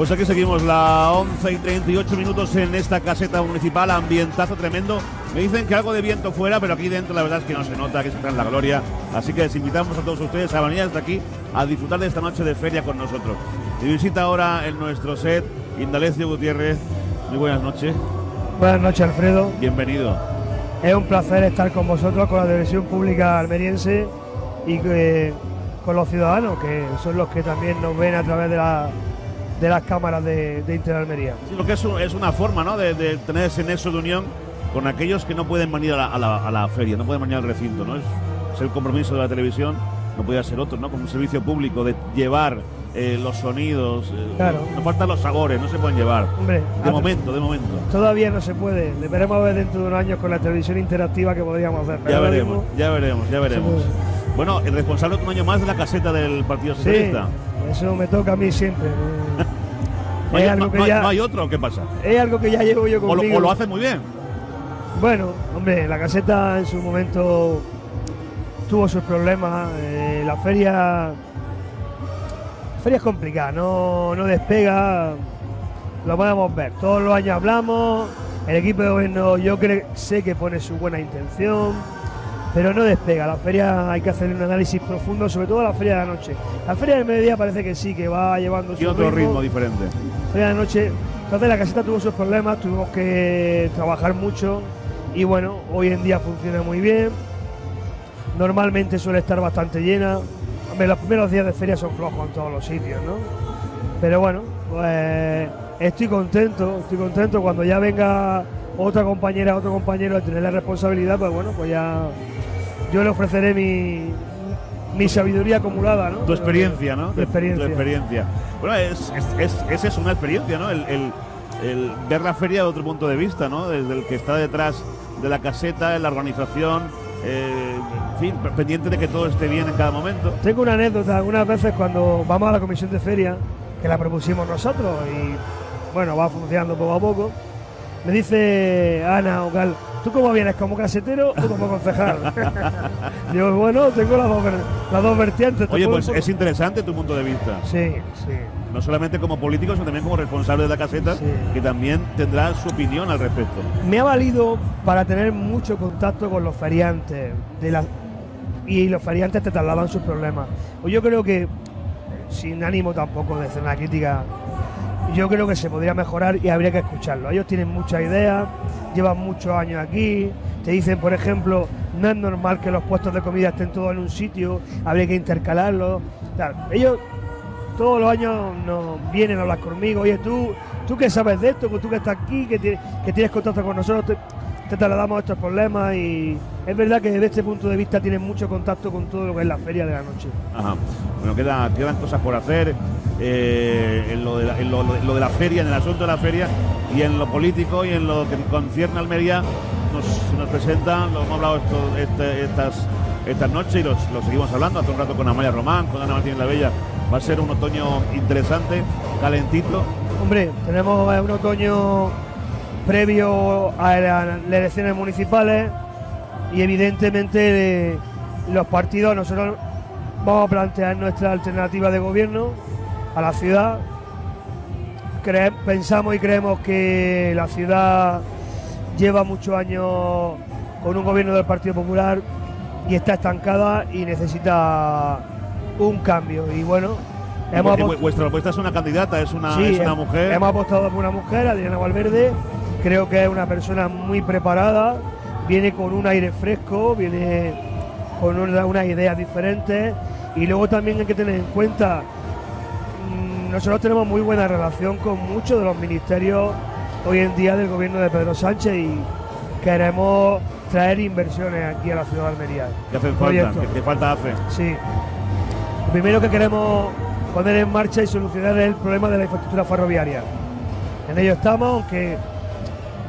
Pues aquí seguimos la 11 y 38 minutos en esta caseta municipal, ambientazo tremendo. Me dicen que algo de viento fuera, pero aquí dentro la verdad es que no se nota, que se está en la gloria. Así que les invitamos a todos ustedes a venir hasta aquí a disfrutar de esta noche de feria con nosotros. Y visita ahora en nuestro set Indalecio Gutiérrez. Muy buenas noches. Buenas noches, Alfredo. Bienvenido. Es un placer estar con vosotros, con la televisión pública almeriense y eh, con los ciudadanos, que son los que también nos ven a través de la de las cámaras de, de Interalmería. Sí, lo que es, es una forma ¿no? de, tener ese nexo de unión con aquellos que no pueden venir a la, feria, no pueden venir al recinto. ¿no? Es, el compromiso de la televisión, no podía ser otro, ¿no? como un servicio público de llevar eh, los sonidos. Eh, claro. No faltan los sabores, no se pueden llevar. Hombre, de momento, de momento. Todavía no se puede. Le veremos a ver dentro de unos años con la televisión interactiva que podríamos hacer. Ya veremos, ya veremos, ya veremos. Bueno, el responsable un año más de la caseta del Partido Socialista. Eso me toca a mí siempre. ¿No hay, algo que ya, hay otro? ¿Qué pasa? Es algo que ya llevo yo conmigo. O lo, hace muy bien. Bueno, hombre, la caseta en su momento tuvo sus problemas. Eh, la feria. La feria es complicada, no, no despega. Lo podemos ver. Todos los años hablamos. El equipo de gobierno, yo creo, sé que pone su buena intención pero no despega. La feria hay que hacer un análisis profundo, sobre todo la feria de la noche. La feria del mediodía parece que sí, que va llevando su otro ritmo, diferente. La feria de la noche, entonces la caseta tuvo sus problemas, tuvimos que trabajar mucho y bueno, hoy en día funciona muy bien. Normalmente suele estar bastante llena. los primeros días de feria son flojos en todos los sitios, ¿no? Pero bueno, pues estoy contento, estoy contento cuando ya venga otra compañera, otro compañero a tener la responsabilidad, pues bueno, pues ya yo le ofreceré mi, mi sabiduría acumulada, ¿no? Tu experiencia, ¿no? Tu experiencia. Tu experiencia. Bueno, es, es, es, una experiencia, ¿no? El, ver la feria de otro punto de vista, ¿no? Desde el que está detrás de la caseta, en la organización, eh, en fin, pendiente de que todo esté bien en cada momento. Tengo una anécdota, algunas veces cuando vamos a la comisión de feria, que la propusimos nosotros y bueno, va funcionando poco a poco, me dice Ana Ocal, ¿tú cómo vienes? ¿Como casetero o como concejal? Digo, bueno, tengo las dos, las dos vertientes. Oye, pues es interesante tu punto de vista. Sí, sí. No solamente como político, sino también como responsable de la caseta, que también tendrá su opinión al respecto. Me ha valido para tener mucho contacto con los feriantes de la, y los feriantes te trasladan sus problemas. Pues yo creo que, sin ánimo tampoco de hacer una crítica yo creo que se podría mejorar y habría que escucharlo. Ellos tienen muchas ideas, llevan muchos años aquí, te dicen, por ejemplo, no es normal que los puestos de comida estén todos en un sitio, habría que intercalarlos. ellos todos los años nos vienen a hablar conmigo, oye, tú, tú que sabes de esto, tú que estás aquí, que, que tienes contacto con nosotros, te trasladamos estos problemas y es verdad que desde este punto de vista tienen mucho contacto con todo lo que es la feria de la noche. Ajá. Bueno, quedan cosas por hacer eh, en, lo de la, lo, de la, feria, en el asunto de la feria y en lo político y en lo que concierne a Almería nos, nos presentan, lo hemos hablado esto, este, estas, estas noches y los, lo seguimos hablando hace un rato con Amalia Román, con Ana Martínez La Bella. Va a ser un otoño interesante, calentito. Hombre, tenemos un otoño previo a las elecciones municipales y evidentemente los partidos nosotros vamos a plantear nuestra alternativa de gobierno a la ciudad. pensamos y creemos que la ciudad lleva muchos años con un gobierno del Partido Popular y está estancada y necesita un cambio. Y bueno, hemos vuestra propuesta es una candidata, es una, es una mujer. Hemos apostado por una mujer, Adriana Valverde, Creo que es una persona muy preparada, viene con un aire fresco, viene con unas ideas diferentes y luego también hay que tener en cuenta, mm, nosotros tenemos muy buena relación con muchos de los ministerios hoy en día del gobierno de Pedro Sánchez y queremos traer inversiones aquí a la ciudad de Almería. ¿Qué hacen falta? ¿Qué, falta hace? Sí. Lo primero que queremos poner en marcha y solucionar es el problema de la infraestructura ferroviaria. En ello estamos, aunque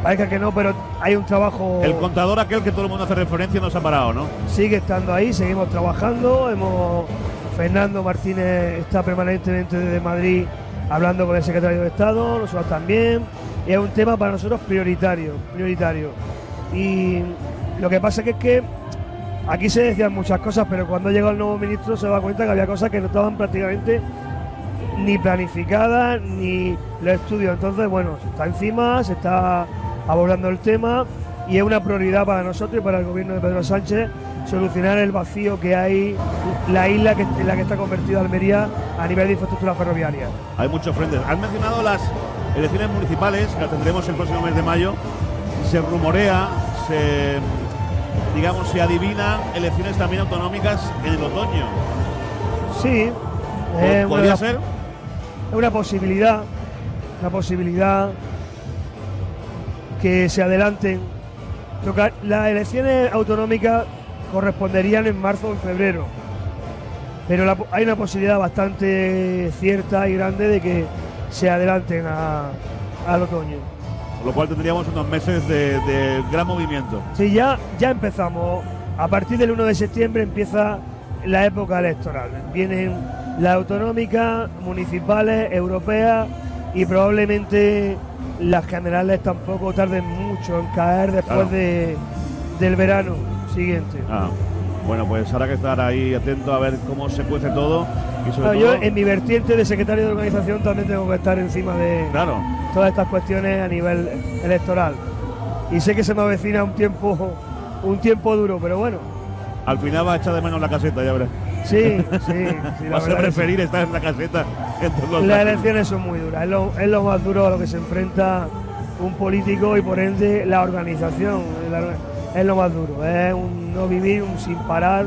Parece que no, pero hay un trabajo. El contador, aquel que todo el mundo hace referencia, no se ha parado, ¿no? Sigue estando ahí, seguimos trabajando. Hemos Fernando Martínez está permanentemente desde Madrid hablando con el secretario de Estado, nosotros también. Y es un tema para nosotros prioritario, prioritario. Y lo que pasa que es que aquí se decían muchas cosas, pero cuando llegó el nuevo ministro se da cuenta que había cosas que no estaban prácticamente ni planificada ni los estudios. Entonces, bueno, se está encima, se está abordando el tema y es una prioridad para nosotros y para el gobierno de Pedro Sánchez solucionar el vacío que hay la isla que, en la que está convertida Almería a nivel de infraestructura ferroviaria. Hay muchos frentes. Han mencionado las elecciones municipales que tendremos el próximo mes de mayo. Se rumorea, se digamos, se adivinan elecciones también autonómicas en el otoño. Sí. ¿Podría ser? Es una posibilidad, una posibilidad que se adelanten. Las elecciones autonómicas corresponderían en marzo o en febrero. Pero hay una posibilidad bastante cierta y grande de que se adelanten al otoño. Con lo cual tendríamos unos meses de, gran movimiento. Sí, ya, ya empezamos. A partir del 1 de septiembre empieza la época electoral. Vienen las autonómicas, municipales, europeas y probablemente las generales tampoco tarden mucho en caer después de, del verano siguiente. Ah, bueno, pues habrá que estar ahí atento a ver cómo se cuece todo. Y Yo en mi vertiente de secretario de organización también tengo que estar encima de todas estas cuestiones a nivel electoral. Y sé que se me avecina un tiempo, un tiempo duro, pero bueno. Al final va a echar de menos la caseta, ya verás. Sí, sí. sí Vas a preferir estar en la caseta. Las elecciones son muy duras. Es lo, es lo, más duro a lo que se enfrenta un político y por ende la organización es lo más duro, es un no vivir, un sin parar,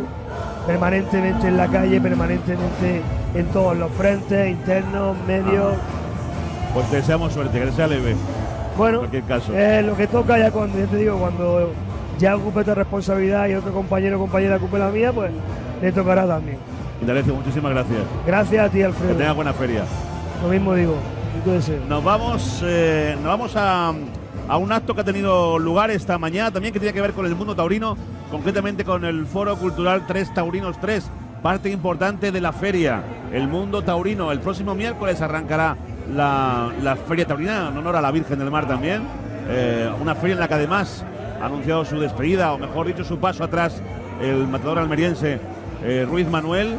permanentemente en la calle, permanentemente en todos los frentes, internos, medios. Ah. Pues deseamos suerte, que sea leve. Bueno, en cualquier caso. es lo que toca ya cuando, te digo, cuando ya ocupe esta responsabilidad y otro compañero o compañera ocupe la mía, pues le tocará también. Indarecio, muchísimas gracias. Gracias a ti, Alfredo. Que tenga buena feria. Lo mismo digo. Nos vamos, eh, nos vamos a a un acto que ha tenido lugar esta mañana también que tiene que ver con el mundo taurino, concretamente con el Foro Cultural 3 Taurinos 3, parte importante de la feria, el mundo taurino. El próximo miércoles arrancará la, Feria Taurina en honor a la Virgen del Mar también, eh, una feria en la que además ha anunciado su despedida, o mejor dicho, su paso atrás el matador almeriense eh, Ruiz Manuel.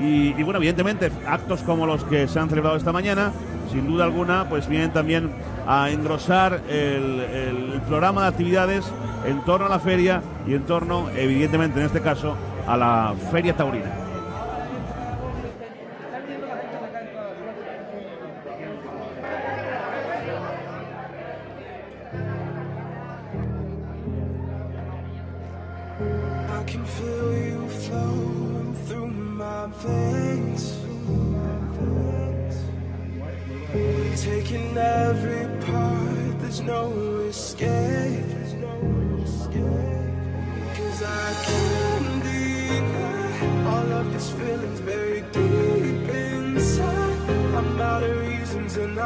Y, bueno, evidentemente, actos como los que se han celebrado esta mañana, sin duda alguna, pues vienen también a engrosar el, programa de actividades en torno a la feria y en torno, evidentemente en este caso, a la feria taurina.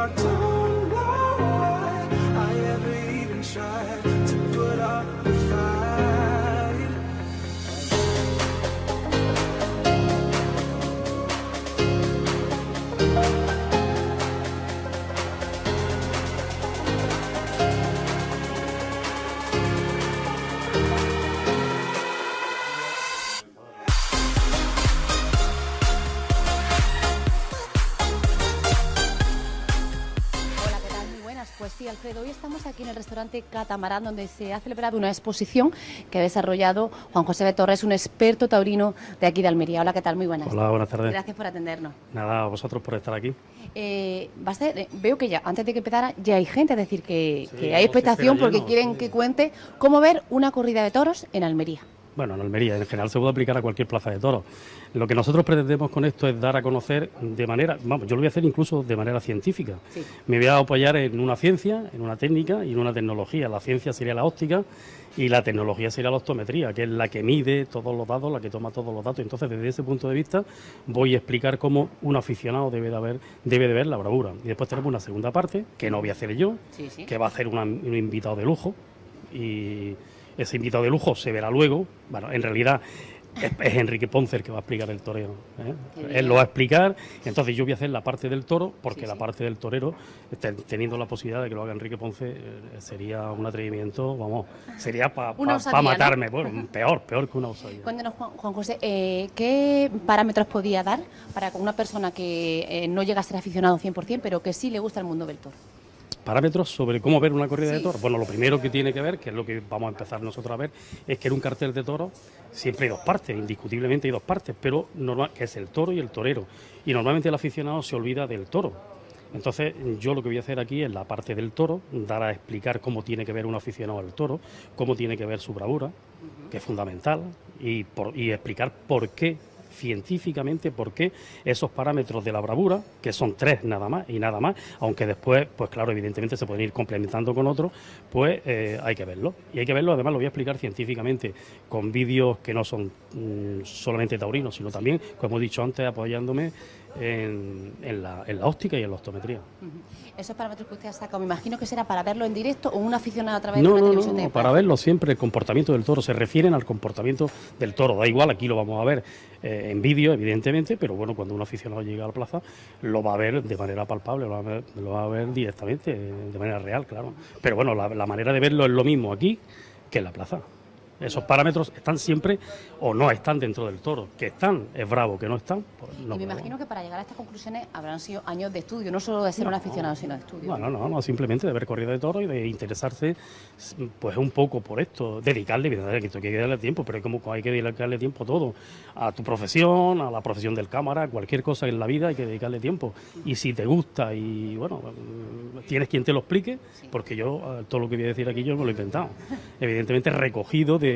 our. Estamos aquí en el restaurante Catamarán, donde se ha celebrado una exposición que ha desarrollado Juan José de Torres, un experto taurino de aquí de Almería. Hola, ¿qué tal? Muy buenas. Hola, buenas tardes. Gracias por atendernos. Nada, a vosotros por estar aquí. Eh, eh, veo que ya, antes de que empezara, ya hay gente, es decir, que, hay expectación porque quieren que cuente cómo ver una corrida de toros en Almería. Bueno, en Almería, en general se puede aplicar a cualquier plaza de toros. Lo que nosotros pretendemos con esto es dar a conocer de manera, vamos, yo lo voy a hacer incluso de manera científica. Me voy a apoyar en una ciencia, en una técnica y en una tecnología. La ciencia sería la óptica y la tecnología sería la optometría, que es la que mide todos los datos, la que toma todos los datos. Entonces, desde ese punto de vista, voy a explicar cómo un aficionado debe de, ver, debe de ver la bravura. Y después tenemos una segunda parte, que no voy a hacer yo, que va a hacer un invitado de lujo. Y ese invitado de lujo se verá luego. Bueno, en realidad es, Enrique Ponce el que va a explicar el torero. ¿eh? Él lo va a explicar, entonces yo voy a hacer la parte del toro, porque la parte del torero, teniendo la posibilidad de que lo haga Enrique Ponce, eh, sería un atrevimiento, vamos, sería para matarme, bueno, peor, peor que una osadía. Cuéntenos, Juan, José, eh, ¿qué parámetros podía dar para con una persona que no llega a ser aficionado 100%, pero que sí le gusta el mundo del toro? Parámetros sobre cómo ver una corrida de toros. Bueno, lo primero que tiene que ver, que es lo que vamos a empezar nosotros a ver, es que en un cartel de toros siempre hay dos partes, indiscutiblemente hay dos partes, pero normal, que es el toro y el torero. Y normalmente el aficionado se olvida del toro. Entonces, yo lo que voy a hacer aquí es la parte del toro, dar a explicar cómo tiene que ver un aficionado al toro, cómo tiene que ver su bravura, que es fundamental, y, y explicar por qué científicamente por qué esos parámetros de la bravura, que son tres nada más y nada más, aunque después, pues claro, evidentemente se pueden ir complementando con otros, pues eh, hay que verlo. Y hay que verlo, además lo voy a explicar científicamente, con vídeos que no son mm, solamente taurinos, sino también, como he dicho antes, apoyándome en, la, óptica y en la optometría. Esos parámetros que usted ha sacado, me imagino que será para verlo en directo o un aficionado a través de una televisión no, para verlo siempre, el comportamiento del toro, se refieren al comportamiento del toro, da igual, aquí lo vamos a ver eh, en vídeo, evidentemente, pero bueno, cuando un aficionado llega a la plaza, lo va a ver de manera palpable, lo va a ver, directamente, de manera real, claro. Pero bueno, la manera de verlo es lo mismo aquí que en la plaza. Esos parámetros están siempre o no están dentro del toro. Que están, es bravo, que no están. Pues y me imagino que para llegar a estas conclusiones habrán sido años de estudio, no solo de ser un aficionado, sino de estudio. No, no, no, simplemente de ver corrida de toro y de interesarse pues un poco por esto, dedicarle, que hay que dedicarle tiempo, pero como hay que dedicarle tiempo a todo, a tu profesión, a la profesión del cámara, cualquier cosa en la vida hay que dedicarle tiempo. Y si te gusta y bueno, tienes quien te lo explique, porque yo eh, todo lo que voy a decir aquí yo me lo he inventado. Evidentemente recogido de,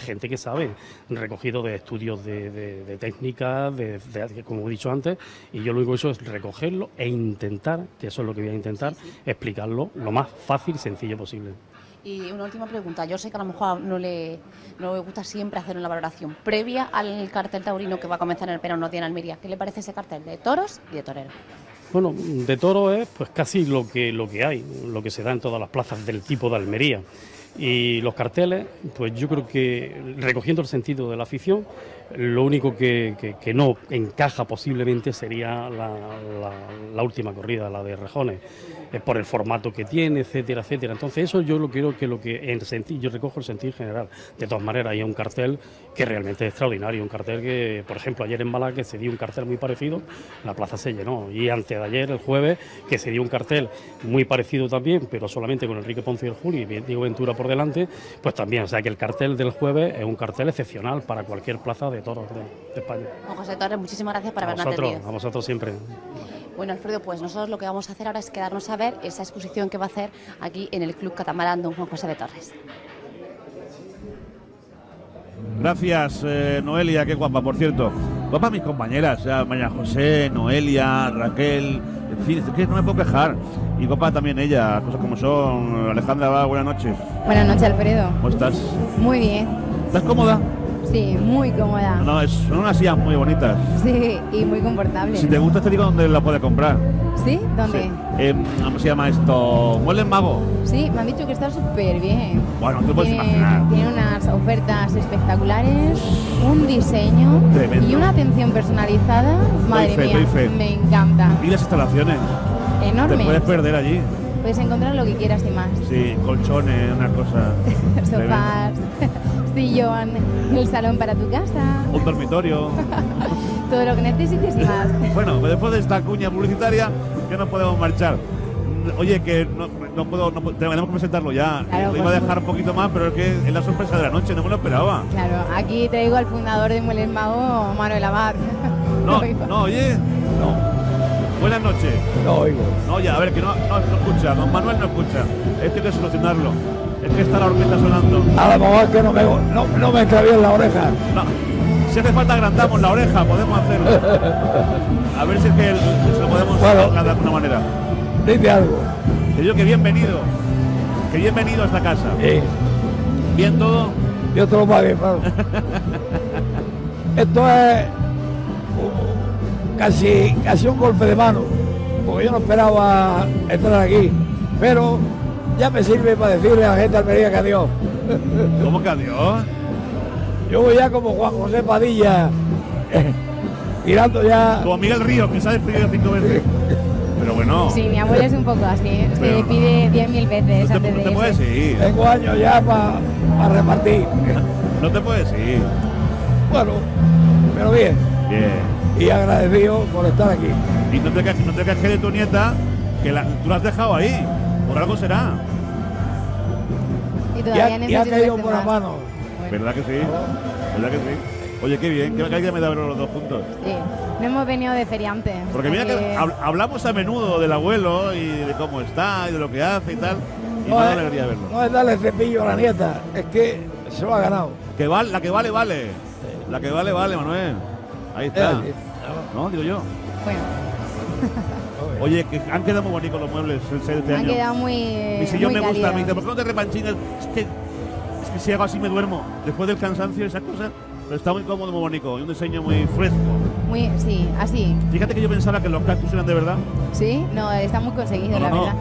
gente que sabe, recogido de estudios de, técnica, de, como he dicho antes, y yo lo único que he hecho es recogerlo e intentar, que eso es lo que voy a intentar, explicarlo lo más fácil y sencillo posible. Y una última pregunta. Yo sé que a lo mejor no le, no le gusta siempre hacer una valoración previa al cartel taurino que va a comenzar en el Perón no tiene Almería. ¿Qué le parece ese cartel de toros y de toreros? Bueno, de toro es pues casi lo que, lo que hay, lo que se da en todas las plazas del tipo de Almería. Y los carteles, pues yo creo que recogiendo el sentido de la afición, lo único que, no encaja posiblemente sería la, última corrida, la de Rejones, eh, por el formato que tiene, etcétera, etcétera. Entonces eso yo lo quiero que lo que yo recojo el sentido general. De todas maneras, hay un cartel que realmente es extraordinario, un cartel que, por ejemplo, ayer en Malaga se dio un cartel muy parecido, la plaza se llenó. Y antes de ayer, el jueves, que se dio un cartel muy parecido también, pero solamente con Enrique Ponce y el Juli y Diego Ventura por delante, pues también, o sea que el cartel del jueves es un cartel excepcional para cualquier plaza de toros de, España. José Torres, muchísimas gracias por habernos atendido. A vosotros siempre. Bueno, Alfredo, pues nosotros lo que vamos a hacer ahora es quedarnos a ver esa exposición que va a hacer aquí en el Club Catamarán Don Juan José de Torres. Gracias, eh, Noelia, qué guapa, por cierto. Guapa mis compañeras, María José, Noelia, Raquel, en fin, es que no me puedo quejar. Y guapa también ella, cosas como son. Alejandra, va, buenas noches. Buenas noches, Alfredo. ¿Cómo estás? Muy bien. ¿Estás cómoda? Sí, muy cómoda. No, es, son unas sillas muy bonitas. Sí, y muy confortables. Si te gusta, te digo dónde la puedes comprar. ¿Sí? ¿Dónde? Eh, ¿Cómo se llama esto? ¿Muebles Mago? Sí, me han dicho que está súper bien. Bueno, tú puedes tiene, imaginar. Tiene unas ofertas espectaculares, un diseño y una atención personalizada. Madre mía, me encanta. Y las instalaciones. Enormes. Te puedes perder allí. Puedes encontrar lo que quieras y más. Sí, colchones, una cosa. Sofás sillón, el salón para tu casa. Un dormitorio. Todo lo que necesites y más. Bueno, pues después de esta cuña publicitaria, que no podemos marchar. Oye, que no, puedo, tenemos que presentarlo ya. lo iba a dejar un poquito más, pero es que es la sorpresa de la noche, no me lo esperaba. Claro, aquí traigo al fundador de Muebles Mago, Manuel Abad. No, no, oye, no. Buenas noches. No oigo. No, ya, a ver, que no, no, no escucha. Don Manuel no escucha. Esto hay que solucionarlo. Es que está la orquesta sonando. A lo mejor que no me, no, no me entra bien la oreja. No. Si hace falta agrandamos la oreja, podemos hacerlo. A ver si es que se lo podemos bueno, de alguna manera. Dite algo. Te digo que bienvenido. Que bienvenido a esta casa. Sí. ¿Bien todo? Yo todo va bien, Esto es casi, casi un golpe de mano. Porque yo no esperaba estar aquí. Pero ya me sirve para decirle a la gente Almería que adiós. ¿Cómo que adiós? Yo voy ya como Juan José Padilla, mirando ya. Como Miguel Río, que se ha despedido cinco veces. Pero bueno. Sí, mi abuelo es un poco así, ¿eh? se pide diez mil veces no te, antes de te puedes ir. Tengo años ya para repartir. No te puedes ir. Bueno, pero bien. Bien. Y agradecido por estar aquí. Y no te no te de tu nieta, que la, tú la has dejado ahí. Por algo será. Y todavía ya, ha caído por la mano. ¿Verdad que sí? ¿Verdad que sí? Oye, qué bien, qué que me da verlo los dos juntos. Sí, no hemos venido de feriante. Porque mira que hablamos a menudo del abuelo y de cómo está y de lo que hace y tal. Y no, da alegría verlo. No es darle cepillo a la nieta, es que se lo ha ganado. Que la que vale, vale. La que vale, vale, Manuel. Ahí está. ¿No? Digo yo. Bueno. Oye, que han quedado muy bonitos los muebles el de este han año. Han quedado muy. Mi sillón me gusta, me dice, ¿por qué no te repanchinas? Es que, es que si hago así me duermo. Después del cansancio, esa cosa. Pero está muy cómodo, muy bonito. Y un diseño muy fresco. Muy, sí, así. Fíjate que yo pensaba que los cactus eran de verdad. Sí, no, está muy conseguido, la verdad.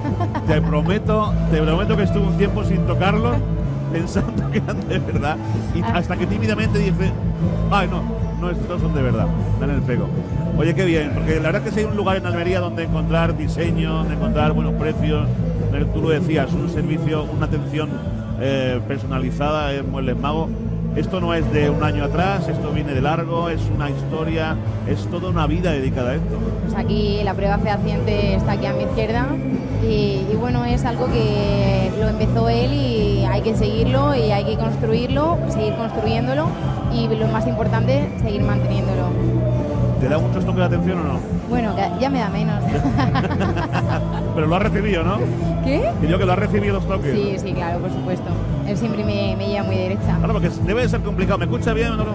Te prometo, te prometo que estuve un tiempo sin tocarlos, pensando que eran de verdad. Y ah. hasta que tímidamente dije, ay, no, no, estos son de verdad, dan el pego. Oye, qué bien, porque la verdad que si hay un lugar en Almería donde encontrar diseño, donde encontrar buenos precios, tú lo decías, un servicio, una atención eh, personalizada en Muebles Mago. Esto no es de un año atrás, esto viene de largo, es una historia, es toda una vida dedicada a esto. Pues aquí la prueba fehaciente está aquí a mi izquierda y, y, bueno, es algo que lo empezó él y hay que seguirlo y hay que construirlo, seguir construyéndolo y lo más importante, seguir manteniéndolo. ¿Te da mucho toque de atención o no? Bueno, ya me da menos. Pero lo has recibido, ¿no? ¿Qué? Que yo que lo has recibido los toques. Sí, sí, claro, por supuesto. Él siempre me, me lleva muy derecha. Claro, porque debe de ser complicado. ¿Me escucha bien o no?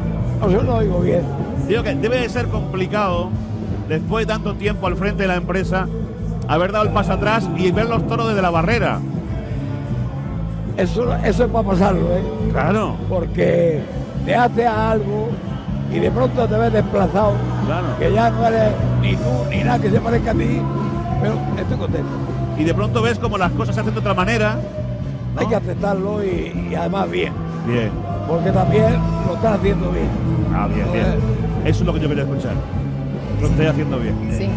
No, yo lo oigo bien. Digo que debe de ser complicado, después de tanto tiempo al frente de la empresa, haber dado el paso atrás y ver los toros desde la barrera. Eso, eso es para pasarlo, ¿eh? Claro. Porque te hace algo y de pronto te ves desplazado, que ya no eres ni tú ni nada que se parezca a ti, pero estoy contento. Y de pronto ves como las cosas se hacen de otra manera. Hay que aceptarlo y, además bien. Bien. Porque también lo estás haciendo bien. Ah, bien, bien. Eso es lo que yo quería escuchar. Lo estoy haciendo bien. Sí.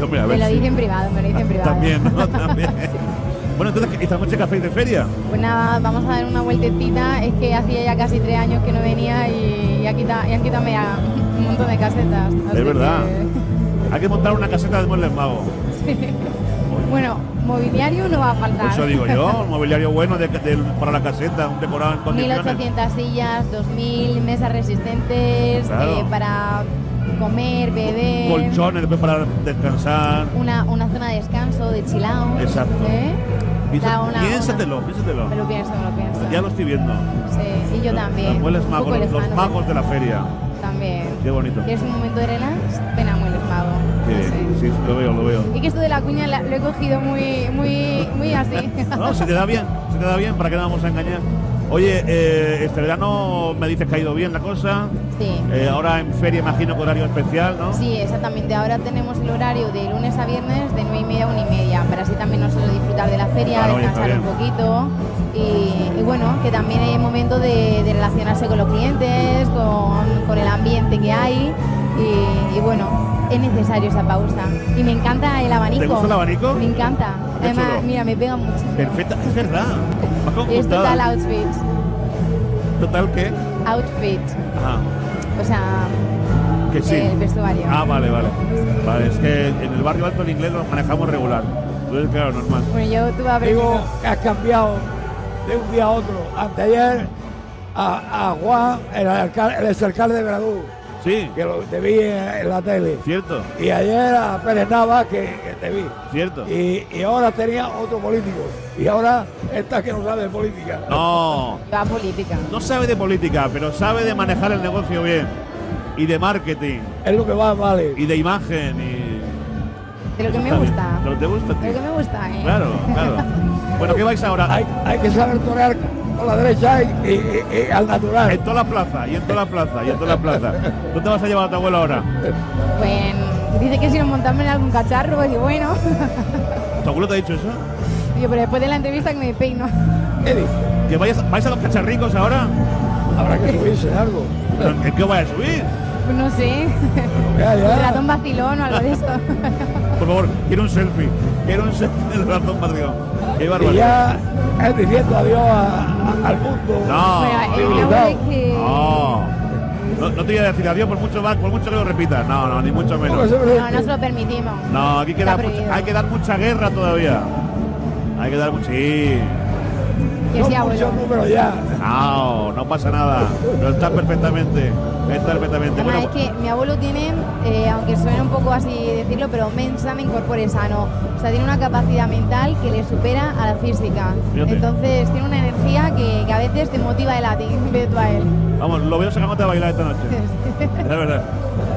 me lo dicen en privado, me lo dicen en privado. También, ¿no? También. Bueno, entonces, ¿esta noche café de feria? Pues nada, vamos a dar una vueltecita. Es que hacía ya casi tres años que no venía y, ya, quita, han quitado un montón de casetas. Es verdad. Hay que montar una caseta de muebles mago. Sí. Bueno, mobiliario no va a faltar. Eso digo yo, un mobiliario bueno para la caseta, un decorado en condiciones. 1800 sillas, 2000 mesas resistentes eh, para comer, beber. Colchones después para descansar. Una, una zona de descanso, de chill Exacto. ¿eh? piénsatelo, piénsatelo. Me lo pienso, lo pienso. Ya lo estoy viendo. Sí, y yo también. Los, magos, los, magos de la feria. También. Qué bonito. ¿Quieres un momento de relax? Ven a Muebles Mago. Sí, sí, lo veo, lo veo. Y que esto de la cuña lo he cogido muy, muy, muy así. no, se te da bien, se te da bien, ¿para qué nos vamos a engañar? Oye, eh, este verano me dices que ha ido bien la cosa. Sí. Eh, ahora en feria imagino que horario especial, ¿no? Sí, exactamente. Ahora tenemos el horario de lunes a viernes de 9 y media a 1 y media, para así también disfrutar de la feria, descansar un poquito. Y, bueno, que también hay momento de, relacionarse con los clientes, con, el ambiente que hay. Y, bueno, es necesario esa pausa. Y me encanta el abanico. ¿Te gusta el abanico? Me encanta. Además, mira, me pega mucho. Perfecta, es verdad. Es total outfit. ¿Total qué? Outfit. Ajá. O sea, que sí. el vestuario. Ah, vale, vale. Vale, es que en el barrio alto el inglés lo manejamos regular. Entonces, claro, normal. Bueno, yo tuve a Digo que has cambiado de un día a otro. Anteayer a, a Juan, el, alcalde, el exalcalde de Gradú Sí. Que lo, te vi en, la tele. Cierto. Y ayer a Pérez Nava, que, te vi. Cierto. Y, y, ahora tenía otro político. Y ahora esta que no sabe de política. No. Va política. No sabe de política, pero sabe de manejar el negocio bien. Y de marketing. Es lo que va, vale. Y de imagen. Y... De lo que me gusta. De lo que te gusta, De lo que me gusta, ¿eh? Claro, claro. bueno, ¿qué vais ahora? Hay, hay que saber torear a la derecha y, al natural. En toda la plaza, y en toda la plaza, y en toda la plaza. ¿Dónde te vas a llevar a tu abuelo ahora? Bueno, dice que si nos montamos en algún cacharro, pues y bueno. ¿Tu abuelo te ha dicho eso? Yo, pero después de la entrevista que me peino. ¿Qué dices? ¿Que vais, vais a los cacharricos ahora? Habrá que subirse algo. ¿En qué voy a subir? Pues no sé. El ratón vacilón o algo de eso. Por favor, quiero un selfie. Quiero un selfie del ratón vacilón. Qué barbaridad. Y ya es diciendo adiós al mundo. No. No. No, te voy a decir adiós por mucho más, por mucho que lo repitas. No, no, ni mucho menos. No, no se lo permitimos. No, aquí queda mucha, hay que dar mucha guerra todavía. Hay que dar mucha. Sí. Que sea abuelo. ya. No, no pasa nada. Pero está perfectamente. Está perfectamente. Además, es que mi abuelo tiene, eh, aunque suene un poco así decirlo, pero mensana incorpore sano. O sea, tiene una capacidad mental que le supera a la física. Entonces, tiene una energía que, que, a veces te motiva el a ti, a él. Vamos, lo veo sacándote a bailar esta noche. es verdad.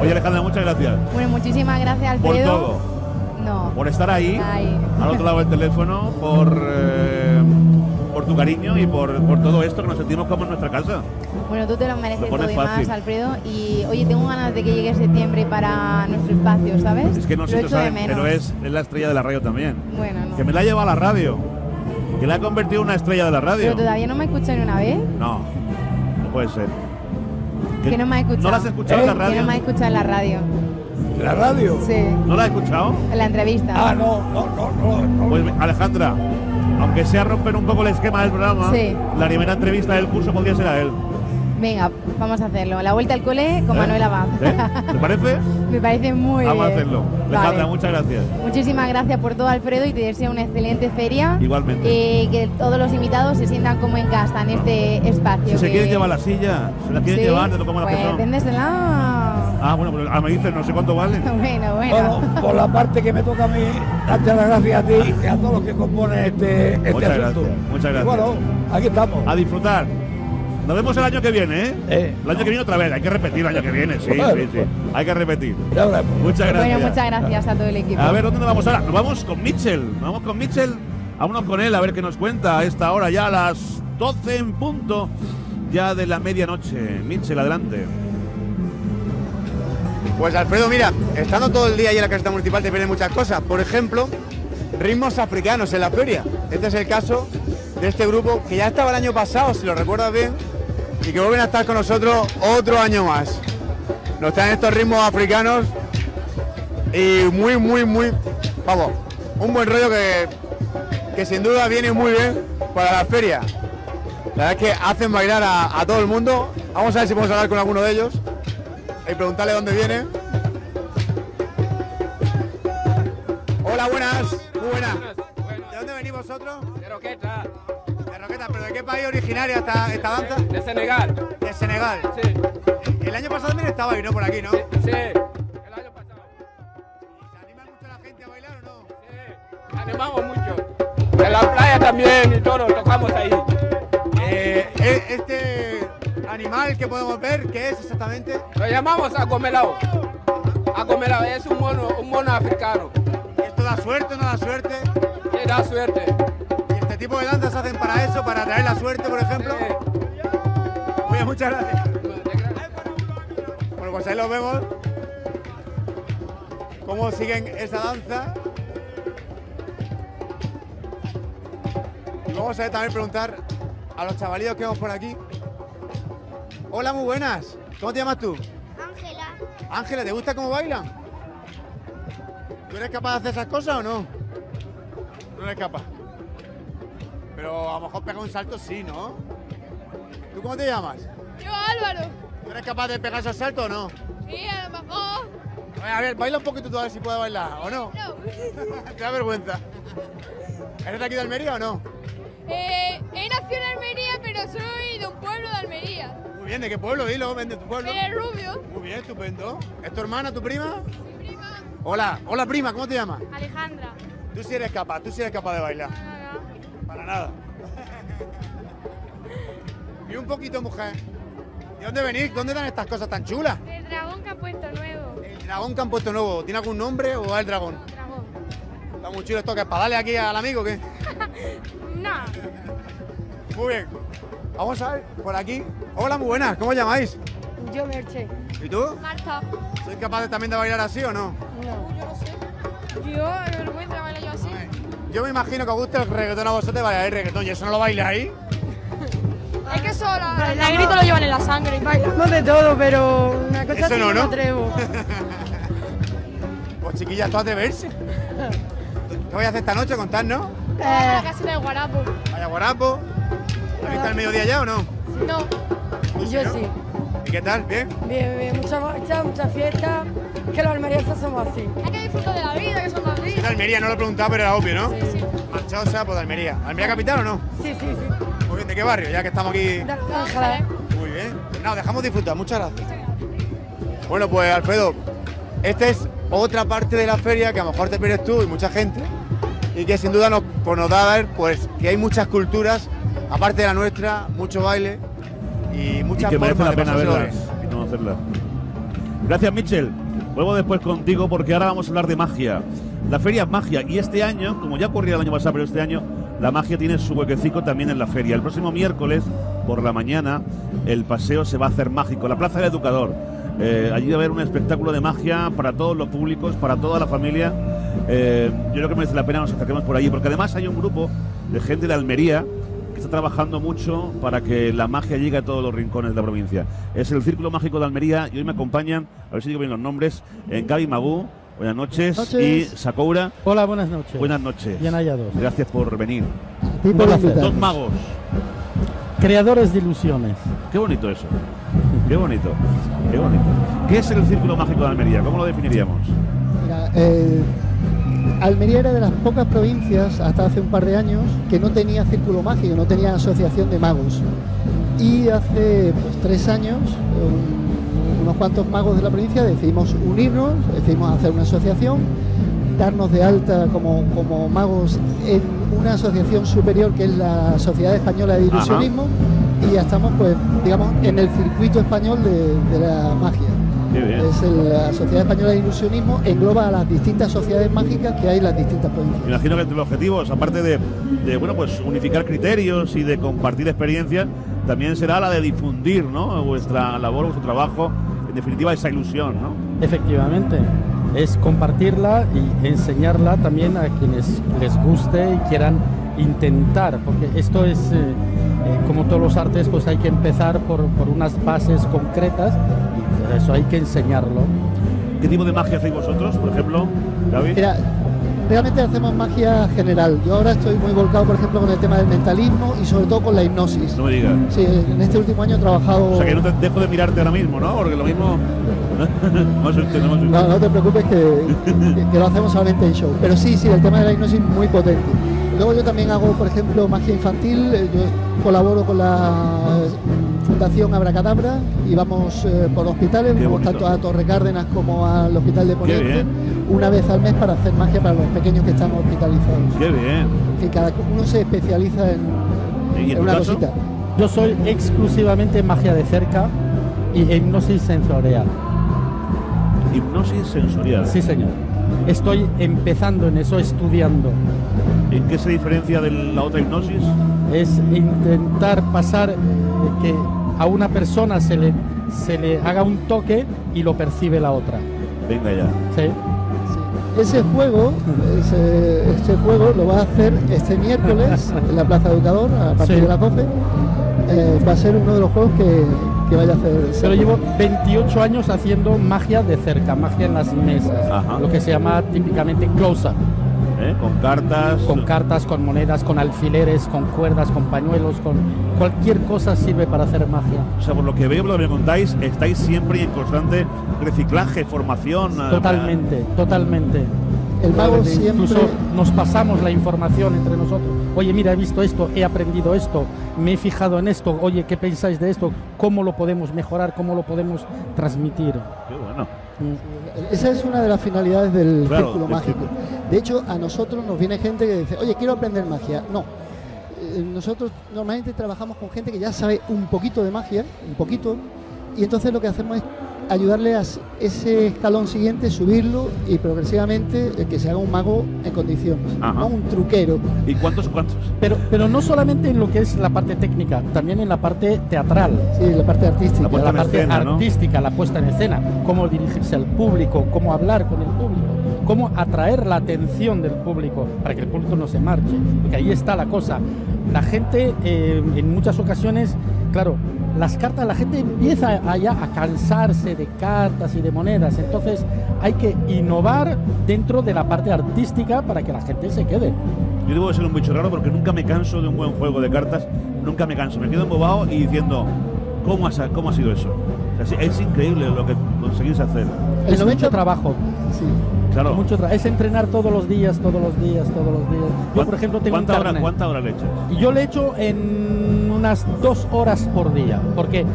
Oye, Alejandra, muchas gracias. Bueno, muchísimas gracias, Alfredo. Por todo. No. Por estar ahí, al otro lado del teléfono, por. Eh, por tu cariño y por, por, todo esto que nos sentimos como en nuestra casa. Bueno, tú te lo mereces todo y más, Alfredo. Y oye, tengo ganas de que llegue septiembre para nuestro espacio, ¿sabes? Es que no sé si sabes, pero es, es, la estrella de la radio también. Bueno, no. Que me la ha llevado a la radio. Que la ha convertido en una estrella de la radio. ¿Pero todavía no me escuchado ni una vez? No, no puede ser. Que, no me ha escuchado. ¿No la has escuchado en la radio? Que no me ha escuchado en la radio. ¿La radio? Sí. ¿No la has escuchado? En la entrevista. Ah, no, no, no, no. Pues Alejandra, aunque sea romper un poco el esquema del programa, la primera entrevista del curso podría ser a él. Venga, vamos a hacerlo. La vuelta al cole con ¿Eh? Manuel Abad. ¿Eh? ¿Te parece? Me parece muy vamos bien. Vamos a hacerlo. Alejandra, muchas gracias. Muchísimas gracias por todo, Alfredo, y te deseo una excelente feria. Igualmente. Y que todos los invitados se sientan como en casa en este espacio. Si se quieren llevar la silla, se la quieren llevar, de lo como pues, la véndesela. Ah, bueno, pero me dices, no sé cuánto vale. bueno, bueno. por la parte que me toca a mí, darte las gracias a ti y a todos los que componen este, este muchas asunto. Gracias, muchas gracias. bueno, aquí estamos. A disfrutar. Nos vemos el año que viene, ¿eh? ¿eh? El año que viene otra vez. Hay que repetir el año que viene, sí, sí, sí. Hay que repetir. Muchas gracias. Bueno, muchas gracias a todo el equipo. A ver, ¿dónde nos vamos ahora? Nos vamos con Mitchell. Nos vamos con Mitchell. Vámonos con él a ver qué nos cuenta a esta hora, ya a las 12 en punto, ya de la medianoche. Mitchell, adelante. Pues Alfredo, mira, estando todo el día ahí en la caseta municipal te pierdes muchas cosas. Por ejemplo, ritmos africanos en la feria. Este es el caso de este grupo que ya estaba el año pasado, si lo recuerdas bien, y que vuelven a estar con nosotros otro año más. Nos traen estos ritmos africanos y muy, muy, muy, vamos, un buen rollo que, que sin duda viene muy bien para la feria. La verdad es que hacen bailar a, a todo el mundo. Vamos a ver si podemos hablar con alguno de ellos y preguntarle dónde viene. Hola, buenas. Muy buenas. ¿De dónde venís vosotros? De Roqueta. De Roqueta, pero ¿de qué país originaria esta, esta danza? De Senegal. De Senegal. Sí. El año pasado también estaba ahí, ¿no? Por aquí, ¿no? Sí. sí. El año pasado. ¿Y se anima mucho la gente a bailar o no? Sí. Animamos mucho. En la playa también y todo, tocamos ahí. Eh, este animal que podemos ver, ¿qué es exactamente? Lo llamamos agomelao. Agomelao es un mono, un mono africano. ¿Y esto da suerte o no da suerte? Sí, da suerte. ¿Y este tipo de danzas hacen para eso, para traer la suerte, por ejemplo? Sí. Muy bien, muchas gracias. Bueno, pues ahí lo vemos. Cómo siguen esa danza. Y vamos a también preguntar a los chavalillos que vemos por aquí. Hola, muy buenas. ¿Cómo te llamas tú? Ángela. Ángela, ¿te gusta cómo bailan? ¿Tú eres capaz de hacer esas cosas o no? No eres capaz. Pero a lo mejor pegar un salto sí, ¿no? ¿Tú cómo te llamas? Yo, Álvaro. ¿Tú eres capaz de pegar esos saltos o no? Sí, a lo mejor. A ver, baila un poquito tú a ver si puedes bailar, ¿o no? No. Te da vergüenza. ¿Eres de aquí de Almería o no? Eh, he nacido en Almería, pero soy de un pueblo de Almería. Muy bien, ¿de qué pueblo? Dilo, ven de tu pueblo. Rubio. Muy bien, estupendo. ¿Es tu hermana, tu prima? Mi prima. Hola, hola prima, ¿cómo te llamas? Alejandra. Tú sí eres capaz, tú sí eres capaz de bailar. No, no. Para nada. y un poquito, mujer. ¿De dónde venís? ¿Dónde dan estas cosas tan chulas? El dragón que ha puesto nuevo. El dragón que han puesto nuevo. ¿Tiene algún nombre o es el dragón? Dragón. Está muy chulo esto, que es para darle aquí al amigo, o ¿qué? No. Muy bien. Vamos a ver, por aquí. Hola, muy buenas, ¿cómo os llamáis? Yo, Merche. ¿Y tú? Marta. ¿Sois capaces también de bailar así o no? No. Yo no sé. Yo, vergüenza bailar yo así. Yo me imagino que os gusta el reggaetón a vosotros el reggaetón. ¿Y eso no lo bailáis? Es que eso, la, la grito lo llevan en la sangre. Bailamos de todo, pero una cosa Eso sí no, que ¿no? me atrevo. Pues chiquillas, tú atreverse. ¿Qué voy a hacer esta noche? Contadnos. Eh, la casita de Guarapo. Vaya guarapo. ¿La viste al mediodía ya o no? No. Yo sí. ¿Y qué tal? ¿Bien? Bien, bien, mucha marcha, mucha fiesta. Que los almerienses somos así. Hay que disfrutar de la vida, que son las Es de Almería, no lo he preguntado, pero era obvio, ¿no? Sí, sí. Marchosa, pues de Almería. ¿Almería capital o no? Sí, sí, sí. Muy bien, ¿de qué barrio? Ya que estamos aquí. De Los Ángeles. Muy bien. No, dejamos disfrutar, muchas gracias. Bueno, pues Alfredo, esta es otra parte de la feria que a lo mejor te pierdes tú y mucha gente, y que sin duda nos, pues nos da a ver pues, que hay muchas culturas, aparte de la nuestra, mucho baile y Y muchas que merece la pena verlas y conocerlas. Gracias, Michel. Vuelvo después contigo porque ahora vamos a hablar de magia. La feria es magia y este año, como ya ocurría el año pasado, pero este año la magia tiene su huequecico también en la feria. El próximo miércoles por la mañana el paseo se va a hacer mágico. La Plaza del Educador. Eh, allí va a haber un espectáculo de magia para todos los públicos, para toda la familia. Eh, yo creo que merece la pena que nos acerquemos por allí, porque además hay un grupo de gente de Almería está trabajando mucho para que la magia llegue a todos los rincones de la provincia. Es el Círculo Mágico de Almería y hoy me acompañan, a ver si digo bien los nombres, en Gaby Magú, buenas noches, Noches. y Sakoura, Hola, buenas noches. buenas noches. Bien hallados. Gracias por venir. ti por. Dos magos. Creadores de ilusiones. Qué bonito eso. Qué bonito. Qué bonito. ¿Qué es el Círculo Mágico de Almería? ¿Cómo lo definiríamos? Mira, eh, Almería era de las pocas provincias hasta hace un par de años que no tenía círculo mágico, no tenía asociación de magos. Y hace pues, tres años, un- unos cuantos magos de la provincia decidimos unirnos, decidimos hacer una asociación, darnos de alta como, como magos en una asociación superior que es la Sociedad Española de Ilusionismo y ya estamos pues digamos en el circuito español de, de la magia. Es el- la Sociedad Española de Ilusionismo, engloba a las distintas sociedades mágicas que hay en las distintas provincias. Imagino que entre los objetivos, aparte de, de, bueno, pues unificar criterios y de compartir experiencias, también será la de difundir, ¿no? Vuestra labor, vuestro trabajo, en definitiva esa ilusión, ¿no? Efectivamente. Es compartirla y enseñarla también a quienes les guste y quieran intentar, porque esto es, eh, eh, como todos los artes, pues hay que empezar por, por unas bases concretas eso hay que enseñarlo. ¿Qué tipo de magia hacéis vosotros, por ejemplo? Mira, realmente hacemos magia general. Yo ahora estoy muy volcado, por ejemplo, con el tema del mentalismo y sobre todo con la hipnosis. No me digas. Sí, en este último año he trabajado... O sea que no te dejo de mirarte ahora mismo, ¿no? Porque lo mismo. no no te preocupes que, que- que lo hacemos solamente en show. Pero sí, sí, el tema de la hipnosis muy potente. Luego yo también hago, por ejemplo, magia infantil. Yo colaboro con la Fundación Abracadabra y vamos eh, por hospitales, vamos tanto a Torre Cárdenas como al Hospital de Poniente, una vez al mes para hacer magia para los pequeños que están hospitalizados. Qué bien. En fin, cada uno se especializa en, ¿Y en en tu una caso? cosita. Yo soy exclusivamente magia de cerca y hipnosis sensorial. Hipnosis sensorial. Sí, señor. Estoy empezando en eso, estudiando. ¿En qué se diferencia de la otra hipnosis? Es intentar pasar eh, que a una persona se le, se le haga un toque y lo percibe la otra. Venga ya. Sí. Ese juego, ese, ese juego lo va a hacer este miércoles en la Plaza Educador a partir Sí. de las 12. Eh, va a ser uno de los juegos que, que vaya a hacer. Pero llevo 28 años haciendo magia de cerca, magia en las mesas. Lo que se llama típicamente close-up. ¿Eh? Con cartas. Con cartas, con monedas, con alfileres, con cuerdas, con pañuelos, con cualquier cosa sirve para hacer magia. O sea, por lo que veo, por lo que me contáis, estáis siempre en constante reciclaje, formación. eh, Totalmente, totalmente. El mago siempre- Incluso nos pasamos la información entre nosotros. Oye, mira, he visto esto, he aprendido esto, me he fijado en esto. Oye, ¿qué pensáis de esto? ¿Cómo lo podemos mejorar? ¿Cómo lo podemos transmitir? Qué bueno. Esa es una de las finalidades del Claro, círculo mágico. De hecho, a nosotros nos viene gente que dice, oye, quiero aprender magia. No. Eh, Nosotros normalmente trabajamos con gente que ya sabe un poquito de magia, un poquito, y entonces lo que hacemos es ayudarle a ese escalón siguiente, subirlo y progresivamente eh, que se haga un mago en condiciones, Ajá. no un truquero. ¿Y cuántos, cuántos? Pero, pero no solamente en lo que es la parte técnica, también en la parte teatral. Sí, la parte artística. La, parte escena, ¿no? artística, la puesta en escena, cómo dirigirse al público, cómo hablar con el público, cómo atraer la atención del público para que el público no se marche. Porque ahí está la cosa. La gente eh, en muchas ocasiones claro, las cartas, la gente empieza allá a cansarse de cartas y de monedas, entonces hay que innovar dentro de la parte artística para que la gente se quede. Yo debo ser un bicho raro porque nunca me canso de un buen juego de cartas, nunca me canso, me quedo embobado y diciendo, ¿cómo ha, cómo ha sido eso? es increíble lo que conseguís hacer. Es mucho trabajo. Sí. Claro. Mucho es entrenar todos los días, todos los días, todos los días. Yo, por ejemplo, tengo un hora, ¿Cuánta hora le echas? Yo le echo en unas dos horas por día, porque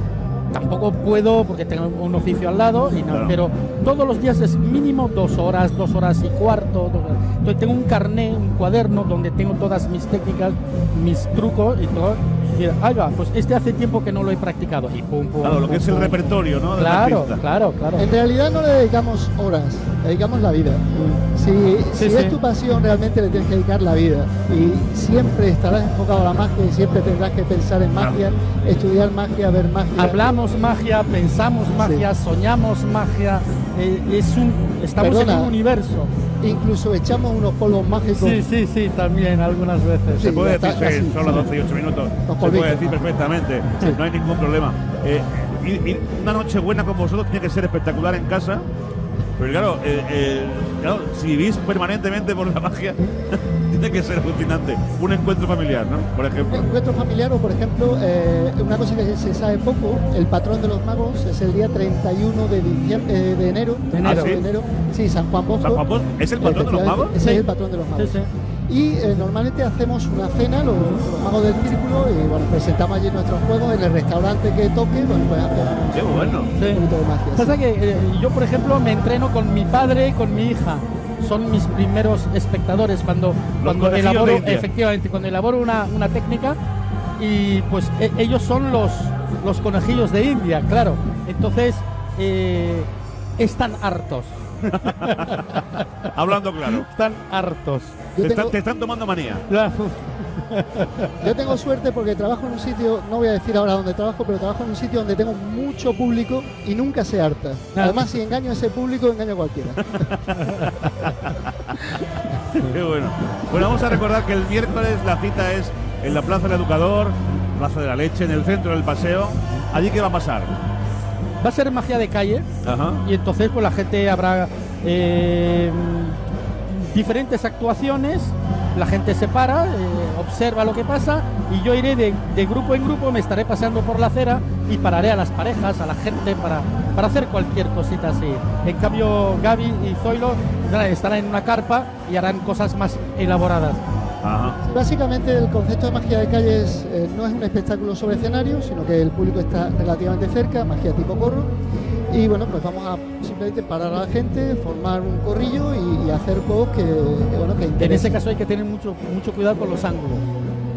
tampoco puedo porque tengo un oficio al lado, y pero todos los días es mínimo dos horas, dos horas y cuarto. Entonces tengo un carnet, un cuaderno donde tengo todas mis técnicas, mis trucos y todo ahí va, pues este hace tiempo que no lo he practicado. Y pum, pum, claro, lo que es el repertorio, ¿no? Claro, claro, claro. En realidad no le dedicamos horas, le dedicamos la vida. Si, si es tu pasión, realmente le tienes que dedicar la vida. Y siempre estarás enfocado a la magia y siempre tendrás que pensar en magia, estudiar magia, ver magia. Hablamos magia, pensamos magia, soñamos magia. Eh, es un, estamos en un universo incluso echamos unos polvos mágicos. Sí, sí, sí, también algunas veces. se puede decir, son las 12 y 8 minutos. Se puede decir perfectamente, no hay ningún problema. Eh, y, una noche buena con vosotros tiene que ser espectacular en casa. Pero claro, eh, claro si vivís permanentemente por la magia, tiene que ser alucinante. Un encuentro familiar, ¿no? Por ejemplo. Un encuentro familiar o, por ejemplo, eh, una cosa que se sabe poco, el patrón de los magos es el día 31 de, diciembre, eh, de enero. De enero, ¿sí? de enero. Sí, San Juan Bosco. ¿San Juan Bosco? ¿Es el patrón de los magos? Ese es el patrón de los magos. Sí, y eh, normalmente hacemos una cena, los, magos del círculo, y bueno, presentamos allí nuestros juegos en el restaurante que toque, bueno, pues hacemos Qué bueno. un poquito de magia. Pasa que yo, por ejemplo, me entreno con mi padre y con mi hija son mis primeros espectadores cuando, cuando elaboro, efectivamente, cuando elaboro una, una técnica y pues e, ellos son los, los conejillos de India, claro. Entonces, eh, están hartos. Hablando claro. Están hartos. Te, están, tomando manía. Yo tengo suerte porque trabajo en un sitio, no voy a decir ahora dónde trabajo, pero trabajo en un sitio donde tengo mucho público y nunca se harta. Ah. Además, si engaño a ese público, engaño a cualquiera. Qué bueno. Bueno, vamos a recordar que el miércoles la cita es en la Plaza del Educador, Plaza de la Leche, en el centro del paseo. ¿Allí qué va a pasar? Va a ser magia de calle y entonces pues la gente habrá eh, diferentes actuaciones, la gente se para, eh, observa lo que pasa y yo iré de, grupo en grupo, me estaré pasando por la acera y pararé a las parejas, a la gente para, para hacer cualquier cosita así. En cambio, Gaby y Zoilo estarán en una carpa y harán cosas más elaboradas. Básicamente el concepto de magia de calles eh, no es un espectáculo sobre escenario, sino que el público está relativamente cerca, magia tipo corro, y bueno, pues vamos a simplemente parar a la gente, formar un corrillo y, hacer juegos que, bueno, que En ese caso hay que tener mucho, mucho cuidado con los ángulos.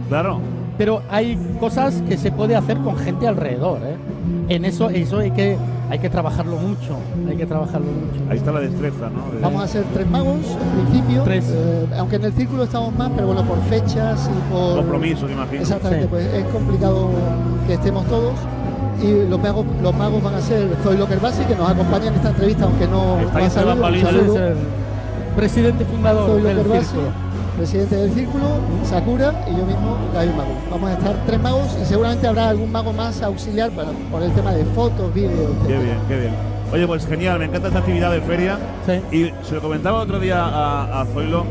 Claro. Pero hay cosas que se puede hacer con gente alrededor, ¿eh? En eso, eso hay que hay que trabajarlo mucho, hay que trabajarlo mucho. Ahí está la destreza, ¿no? Vamos a ser tres magos, en principio. Tres. Eh, aunque en el círculo estamos más, pero bueno, por fechas y por... Compromisos, imagino. Exactamente, pues es complicado que estemos todos y los magos, los magos van a ser Zoilo Kerbasi, que nos acompaña en esta entrevista, aunque no, Está no ha el presidente fundador del círculo. presidente del círculo, Sakura y yo mismo, Gaby Mago. Vamos a estar tres magos y seguramente habrá algún mago más auxiliar para, por el tema de fotos, vídeos. Qué bien, qué bien. Oye, pues genial, me encanta esta actividad de feria. Y se lo comentaba otro día a, a Zoilo,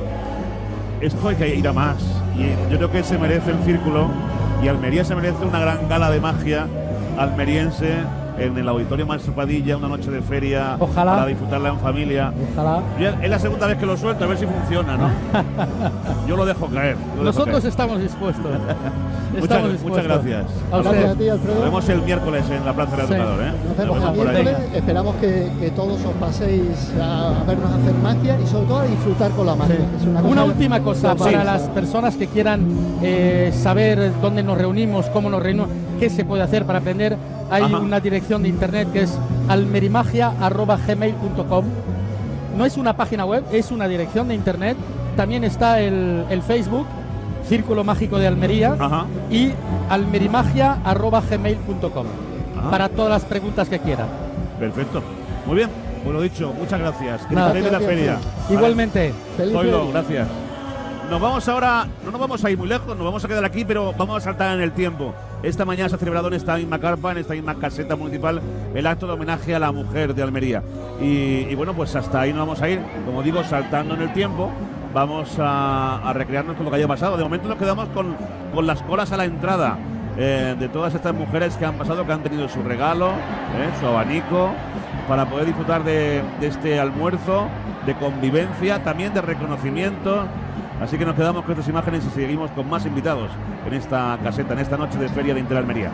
esto hay que ir a más. Y yo creo que se merece el círculo y Almería se merece una gran gala de magia almeriense en el Auditorio Maestro Padilla, una noche de feria Ojalá. para disfrutarla en familia. Ojalá. Es la segunda vez que lo suelto, a ver si funciona, ¿no? Yo lo dejo caer. Nosotros estamos dispuestos. muchas, muchas gracias. A gracias a ti, Alfredo. Nos vemos el miércoles en la Plaza del Educador. ¿eh? Nos vemos, el miércoles. Esperamos que, que, todos os paséis a, vernos hacer magia y sobre todo a disfrutar con la magia. una, última cosa para las personas que quieran eh, saber dónde nos reunimos, cómo nos reunimos, qué se puede hacer para aprender hay una dirección de internet que es almerimagia.gmail.com. No es una página web, es una dirección de internet. También está el, Facebook, Círculo Mágico de Almería, y almerimagia.gmail.com para todas las preguntas que quieran. Perfecto. Muy bien. Pues lo dicho, muchas gracias. Que la feria. Igualmente. gracias. Nos vamos ahora, no nos vamos a ir muy lejos, nos vamos a quedar aquí, pero vamos a saltar en el tiempo. Esta mañana se ha celebrado en esta misma carpa, en esta misma caseta municipal, el acto de homenaje a la mujer de Almería. Y, bueno, pues hasta ahí nos vamos a ir, como digo, saltando en el tiempo. Vamos a, recrearnos con lo que haya pasado. De momento nos quedamos con, las colas a la entrada. Eh, de todas estas mujeres que han pasado, que han tenido su regalo, eh, su abanico, para poder disfrutar de, este almuerzo, de convivencia, también de reconocimiento. Así que nos quedamos con estas imágenes y seguimos con más invitados en esta caseta, en esta noche de Feria de Interalmería.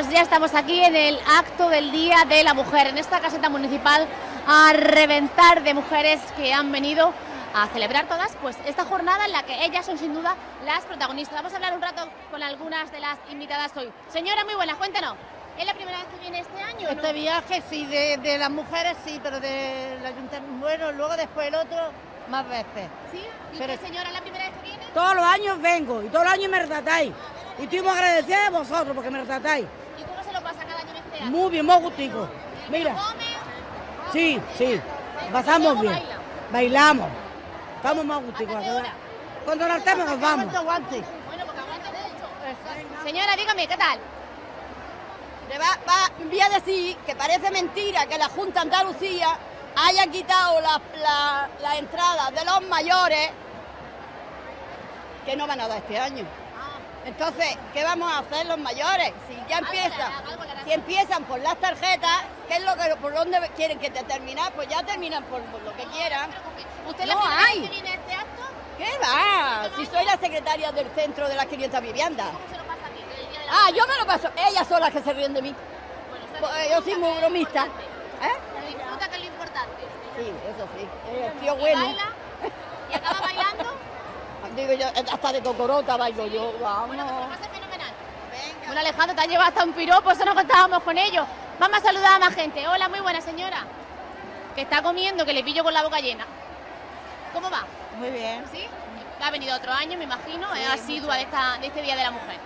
Pues ya estamos aquí en el acto del Día de la Mujer, en esta caseta municipal a reventar de mujeres que han venido a celebrar todas pues esta jornada en la que ellas son sin duda las protagonistas. Vamos a hablar un rato con algunas de las invitadas hoy. Señora, muy buenas, cuéntenos. ¿Es la primera vez que viene este año? Este viaje sí, de, las mujeres sí, pero de la bueno, luego después el otro más veces. ¿Sí? ¿Y pero, señora, la primera vez que viene? Todos los años vengo y todos los años me retratáis. Y estoy muy agradecida de vosotros porque me retratáis. Muy bien, muy gustico. Mira. Sí, sí. Pasamos bien. Bailamos. Estamos más gusticos. Cuando nos tema nos vamos. Señora, dígame, ¿qué tal? Le va, va, voy a decir que parece mentira que la Junta Andalucía haya quitado la, la, la entrada de los mayores que no van a dar este año. Entonces, ¿qué vamos a hacer los mayores? Si ya empiezan, si empiezan por las tarjetas, ¿qué es lo que por dónde quieren que te terminar? Pues ya terminan por, lo que quieran. ¿Usted no hay. que viene este acto? ¿Qué va? Si soy la secretaria del centro de las 500 viviendas. ¿Cómo se lo pasa aquí? Ah, yo me lo paso. Ellas son las que se ríen de mí. Pues, yo soy muy bromista. ¿Eh? Disfruta que es lo importante. Sí, eso sí. Es tío bueno. ¿Y acaba bailando? Digo yo, hasta de cocorota bailo yo, vamos. Bueno, pues fenomenal. Venga. Bueno, Alejandro, te ha llevado hasta un piropo, eso no contábamos con ellos. Vamos a saludar a más gente. Hola, muy buena señora. Que está comiendo, que le pillo con la boca llena. ¿Cómo va? Muy bien. ¿Sí? Ha venido otro año, me imagino, es asidua de, esta, de este Día de la Mujer.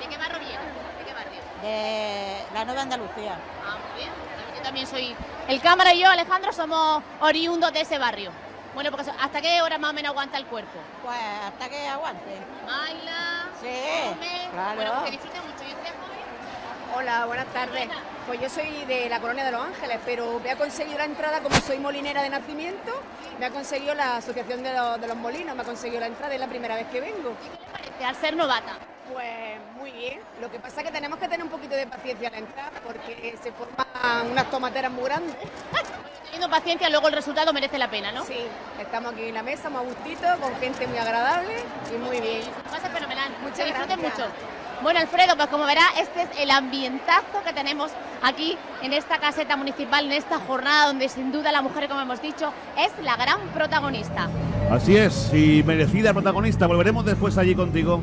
¿De qué barrio viene? ¿De qué barrio? De la Nueva Andalucía. Ah, muy bien. Yo también soy... El cámara y yo, Alejandro, somos oriundos de ese barrio. Bueno, porque ¿hasta qué hora más o menos aguanta el cuerpo? Pues hasta que aguante. Baila, sí, come. Claro. Bueno, pues que disfrute mucho. ¿Y usted, Hola, buenas tardes. Pues yo soy de la Colonia de Los Ángeles, pero me ha conseguido la entrada, como soy molinera de nacimiento, me ha conseguido la Asociación de los, de los Molinos, me ha conseguido la entrada, es la primera vez que vengo. ¿Y qué le parece al ser novata? Pues muy bien. Lo que pasa es que tenemos que tener un poquito de paciencia al entrar porque se forman unas tomateras muy grandes. Teniendo paciencia, luego el resultado merece la pena, ¿no? Sí, estamos aquí en la mesa, muy a gustito, con gente muy agradable y muy bien. Va a ser fenomenal. Muchas gracias. mucho. Bueno, Alfredo, pues como verá, este es el ambientazo que tenemos aquí en esta caseta municipal, en esta jornada donde sin duda la mujer, como hemos dicho, es la gran protagonista. Así es, y merecida protagonista. Volveremos después allí contigo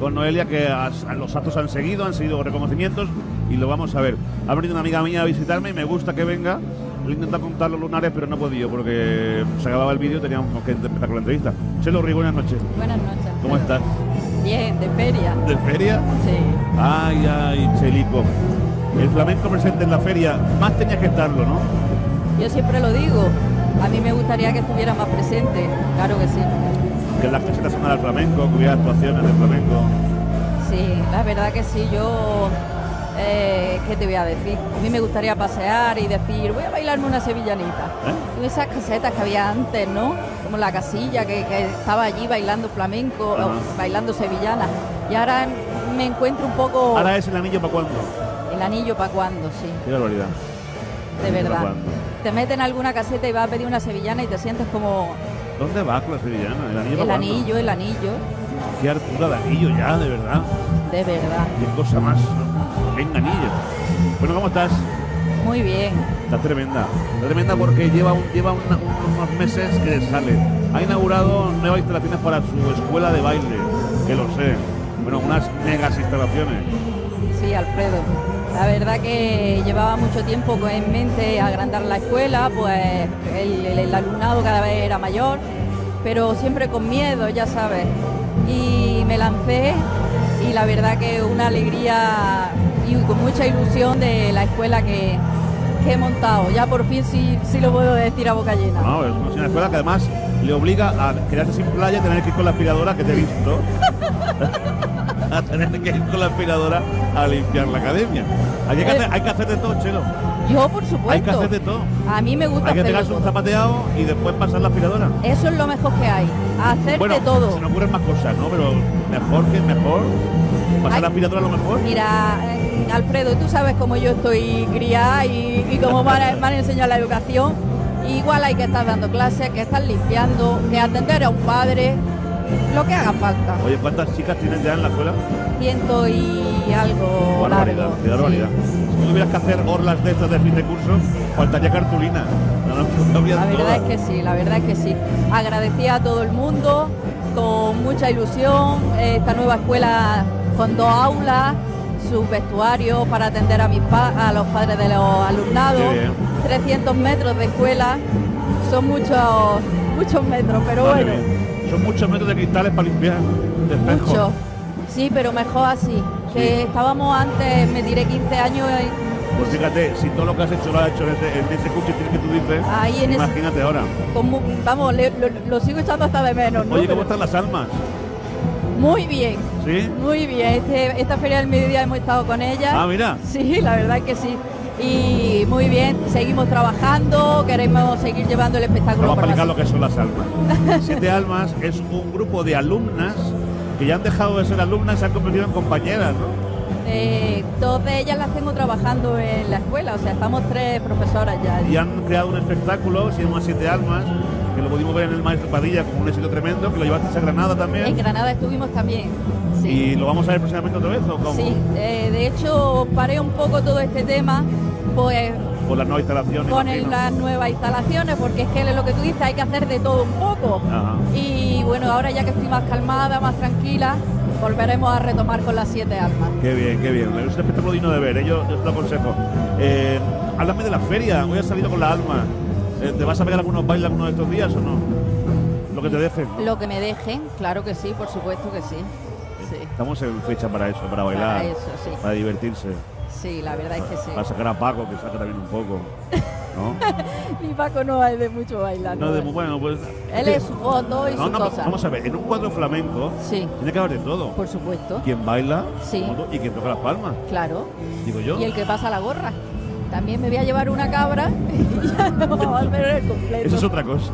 con Noelia, que los actos han seguido, han seguido reconocimientos y lo vamos a ver. Ha venido una amiga mía a visitarme y me gusta que venga. Le he intentado contar los lunares, pero no he podido porque se acababa el vídeo y teníamos que empezar con la entrevista. Chelo Ri, buenas noches. Buenas noches. ¿Cómo estás? Bien, de feria. ¿De feria? Sí. Ay, ay, Chelico. El flamenco presente en la feria, más tenía que estarlo, ¿no? Yo siempre lo digo. A mí me gustaría que estuviera más presente. Claro que sí. Que las casetas son del flamenco, que hubiera actuaciones de flamenco. Sí, la verdad que sí. Yo eh, ¿qué te voy a decir? A mí me gustaría pasear y decir, voy a bailarme una sevillanita. ¿Eh? Esas casetas que había antes, ¿no? Como la casilla que, que estaba allí bailando flamenco, o bailando sevillana. Y ahora me encuentro un poco... Ahora es el anillo para cuándo. El anillo para cuando, sí, Qué barbaridad. de ¿Para verdad. Te meten en alguna caseta y vas a pedir una sevillana y te sientes como ¿Dónde va la sevillana? ¿El anillo el para cuándo? anillo, el anillo, Qué altura de anillo ya, de verdad. de verdad. Qué cosa más. Venga, anillo. Bueno, ¿cómo estás? Muy bien. Está tremenda. Está tremenda porque lleva, un- lleva una- unos meses que sale. Ha inaugurado nuevas instalaciones para su escuela de baile, que lo sé. Bueno, unas megas instalaciones. Sí, Alfredo. La verdad que llevaba mucho tiempo en mente agrandar la escuela, pues el, el- el alumnado cada vez era mayor, pero siempre con miedo, ya sabes. Y me lancé y la verdad que una alegría y con mucha ilusión de la escuela que, que he montado. Ya por fin sí, sí lo puedo decir a boca llena. No, es una escuela que además le obliga a quedarse sin playa y tener que ir con la aspiradora que te he visto. a tener que ir con la aspiradora a limpiar la academia. Hay que, hacer, hay que hacer de todo, Chelo. Yo, por supuesto. Hay que hacer de todo. A mí me gusta Hay que pegarse un zapateado y después pasar la aspiradora. Eso es lo mejor que hay. Hacer Bueno, de todo. se me ocurren más cosas, ¿no? Pero mejor que mejor. Pasar Ay. la aspiradora a lo mejor. Mira, eh, Alfredo, tú sabes cómo yo estoy criada y, y cómo me han, me han enseñado la educación. Igual hay que estar dando clases, que estar limpiando, que atender a un padre, lo que haga falta. Oye, ¿cuántas chicas tienes ya en la escuela? Ciento y algo barbaridad, largo. barbaridad. Si tuvieras que hacer orlas de estas de fin de curso, faltaría cartulina. No, no, no habría La verdad todas. es que sí, la verdad es que sí. Agradecía a todo el mundo, con mucha ilusión, esta nueva escuela con dos aulas, sus vestuarios para atender a, mis pa- a los padres de los alumnados, Qué bien. 300 metros de escuela, son muchos, muchos metros, pero Madre bueno. Son muchos metros de cristales para limpiar. De espejo. muchos. Sí, pero mejor así. Que estábamos antes, me tiré 15 años y Pues fíjate, si todo lo que has hecho lo has hecho en ese, en ese cuchitril que tú dices, Ahí en ese- imagínate ahora. con mu- vamos, le- lo, lo sigo echando hasta de menos. ¿no? Oye, ¿cómo están las almas? Muy bien. ¿Sí? Muy bien, este- esta feria del mediodía hemos estado con ella. Ah, mira. Sí, la verdad es que sí. Y muy bien, seguimos trabajando, queremos seguir llevando el espectáculo Vamos a explicar lo que son las almas. Siete almas es un grupo de alumnas que ya han dejado de ser alumnas y se han convertido en compañeras, ¿no? Eh, dos de ellas las tengo trabajando en la escuela, o sea, estamos tres profesoras ya. Y han creado un espectáculo, se llama Siete Almas, que lo pudimos ver en el Maestro Padilla con un éxito tremendo, que lo llevaste a Granada En también. Granada estuvimos también. Sí. Y lo vamos a ver próximamente otra vez, ¿o cómo? Sí, eh, de hecho paré un poco todo este tema, pues Por las nuevas instalaciones. con las nuevas instalaciones, porque es que lo que tú dices, hay que hacer de todo un poco. Ajá. Y bueno, ahora ya que estoy más calmada, más tranquila, volveremos a retomar con las siete almas. Qué bien, qué bien. Es un espectáculo digno de ver, ¿eh? yo, yo te lo aconsejo. Eh, háblame de la feria, hoy has salido con la alma. Eh, ¿Te vas a pegar algunos bailes algunos de estos días o no? Lo que te dejen. ¿no? Lo que me dejen, claro que sí, por supuesto que sí. Estamos en fecha para eso, para bailar, Para eso, sí. para divertirse. sí, la verdad es que sí. Para sacar a Paco, que saca también un poco. ¿No? Mi Paco no es de mucho bailar. No, no de- es. bueno, pues. Él es su y No, su no, cosa. vamos a ver, en un cuadro flamenco Sí. tiene que haber de todo. Por supuesto, Quien baila Sí. y quien toca las palmas, claro. digo yo. Y el que pasa la gorra. También me voy a llevar una cabra y ya no vamos a ver el completo. Eso es otra cosa.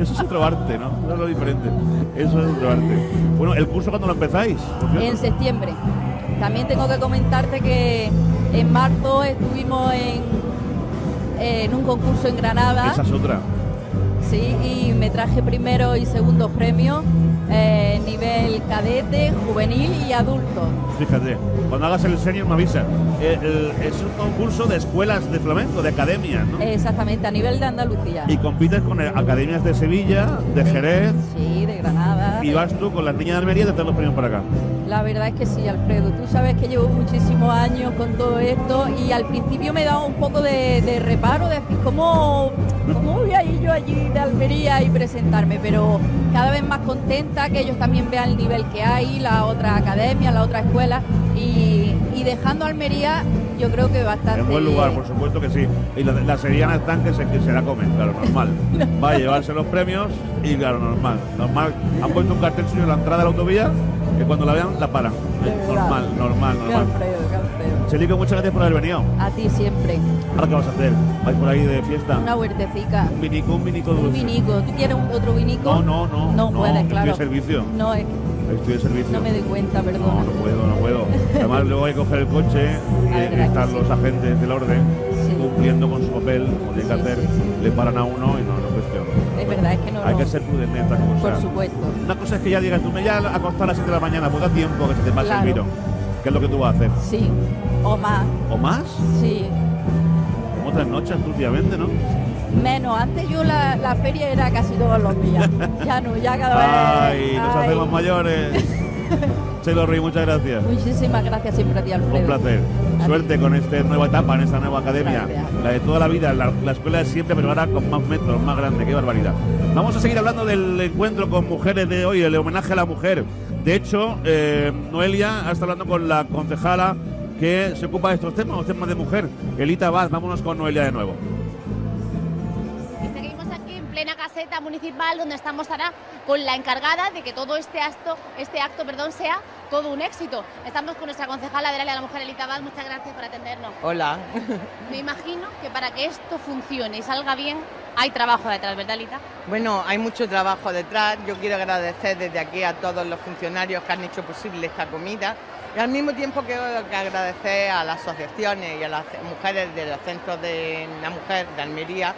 Eso es otro arte, ¿no? Eso es lo diferente. Eso es otro arte. Bueno, ¿el curso cuándo lo empezáis? En septiembre. También tengo que comentarte que en marzo estuvimos en, en un concurso en Granada. Esa es otra. Sí, y me traje primero y segundo premios, eh, nivel cadete, juvenil y adulto. Fíjate, cuando hagas el senior me avisa. Eh, el- es un concurso de escuelas de flamenco, de academias, ¿no? Exactamente, a nivel de Andalucía. Y compites con eh, academias de Sevilla, de Jerez, Sí, de Granada. y vas tú con las niñas de Almería de traer los premios para acá. La verdad es que sí, Alfredo. Tú sabes que llevo muchísimos años con todo esto y al principio me daba un poco de, reparo, de decir, ¿cómo, ¿cómo voy a ir allí de Almería y presentarme? Pero cada vez más contenta que ellos también vean el nivel que hay, la otra academia, la otra escuela y, dejando Almería yo creo que bastante. En buen lugar, por supuesto que sí. Y las la serianas están que se, que se la comen, claro, normal. Va a llevarse los premios y claro, normal. Normal. Han puesto un cartel suyo en la entrada de la autovía que cuando la vean la paran. Normal, normal, normal. Chelico, muchas gracias por haber venido. A ti siempre. ¿Ahora qué vas a hacer? ¿Vais por ahí de fiesta? Una huertecica. Un vinico, un vinico dulce. Un vinico. ¿Tú quieres otro vinico? No, no, no. No, no puedes, claro. Estoy de servicio. No, es Estoy de servicio. No me doy cuenta, perdón. No, no puedo, no puedo. Además, luego hay que coger el coche y están los agentes del orden cumpliendo con su papel, como tienen que hacer, le paran a uno y no, no cuestión. Es verdad, es que no. Hay que ser prudente esta cosa. Por supuesto. Una cosa es que ya digas, tú me ya a acostar a las 7 de la mañana, pues da tiempo que se te pase el vino. ¿Qué es lo que tú vas a hacer? Sí, o más. ¿O más? Sí. Como otras noches últimamente, ¿no? Menos, antes yo la, la, feria era casi todos los días. ya no, ya cada vez. Ay, nos hacemos mayores. Chelo Rey, muchas gracias. Muchísimas gracias siempre a ti, Alfredo. Un placer. Suerte con esta nueva etapa, en esta nueva academia. La de toda la vida, la, escuela de siempre, pero ahora con más metros, más grande. Qué barbaridad. Vamos a seguir hablando del encuentro con mujeres de hoy, el homenaje a la mujer. De hecho, eh, Noelia ha estado hablando con la concejala que se ocupa de estos temas, los temas de mujer. Elita Vaz, vámonos con Noelia de nuevo plena caseta municipal donde estamos ahora con la encargada de que todo este acto, este acto perdón, sea todo un éxito. Estamos con nuestra concejala de la Mujer Elita Bad. Muchas gracias por atendernos. Hola. Me imagino que para que esto funcione y salga bien hay trabajo detrás, ¿verdad, Elita? Bueno, hay mucho trabajo detrás. Yo quiero agradecer desde aquí a todos los funcionarios que han hecho posible esta comida. Y al mismo tiempo quiero agradecer a las asociaciones y a las mujeres de los centros de la mujer de Almería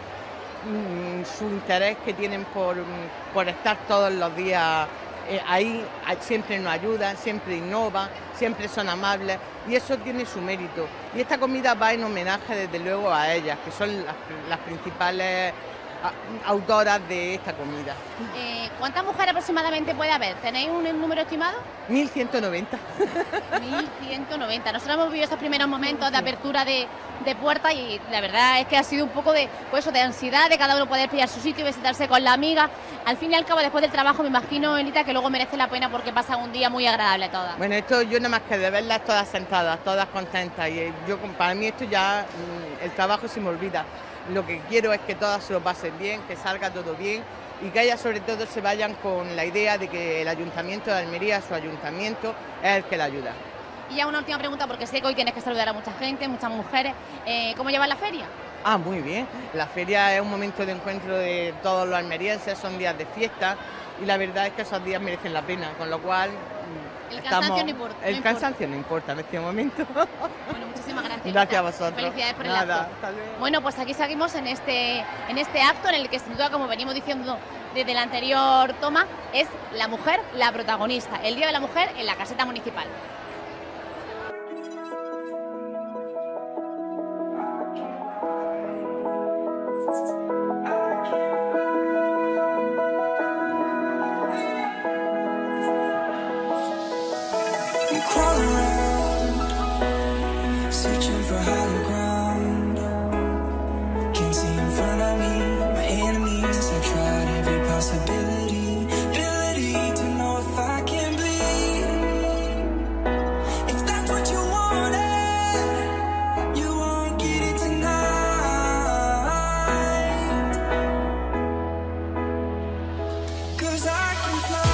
Mm, su interés que tienen por, estar todos los días eh, ahí, siempre nos ayudan, siempre innovan, siempre son amables y eso tiene su mérito. Y esta comida va en homenaje desde luego a ellas, que son las principales autoras de esta comida. Eh, ¿Cuántas mujeres aproximadamente puede haber? ¿Tenéis un número estimado? 1190. 1190. Nosotros hemos vivido esos primeros momentos de apertura de, de puertas y la verdad es que ha sido un poco de, pues de ansiedad, de cada uno poder pillar su sitio y visitarse con la amiga. Al fin y al cabo, después del trabajo, me imagino, Elita, que luego merece la pena porque pasa un día muy agradable todas. Bueno, esto yo nada más que de verlas todas sentadas, todas contentas y yo para mí esto ya, mm, el trabajo se me olvida. Lo que quiero es que todas se lo pasen bien, que salga todo bien y que ellas sobre todo se vayan con la idea de que el Ayuntamiento de Almería, su ayuntamiento, es el que la ayuda. Y ya una última pregunta, porque sé que hoy tienes que saludar a mucha gente, muchas mujeres. Eh, ¿Cómo lleva la feria? Ah, muy bien. La feria es un momento de encuentro de todos los almerienses, son días de fiesta y la verdad es que esos días merecen la pena, con lo cual el cansancio no importa. El cansancio no importa en este momento. Bueno, muchísimas gracias. Gracias a vosotros. Felicidades por el acto. Bueno, pues aquí seguimos en este, en este acto en el que sin duda, como venimos diciendo desde la anterior toma, es la mujer la protagonista. El Día de la Mujer en la caseta municipal. Something's lost.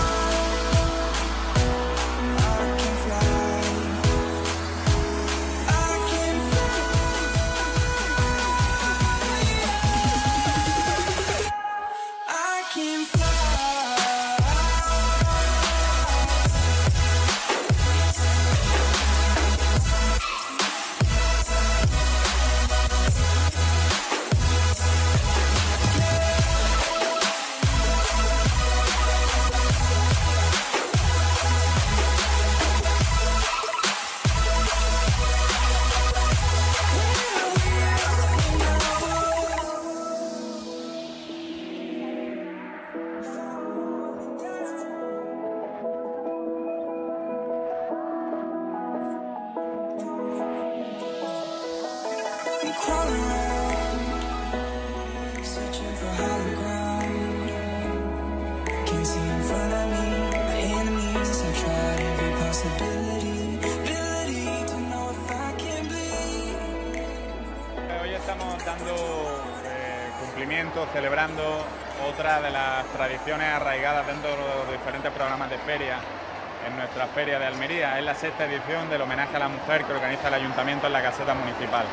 Es la sexta edición del homenaje a la mujer que organiza el ayuntamiento en la caseta municipal.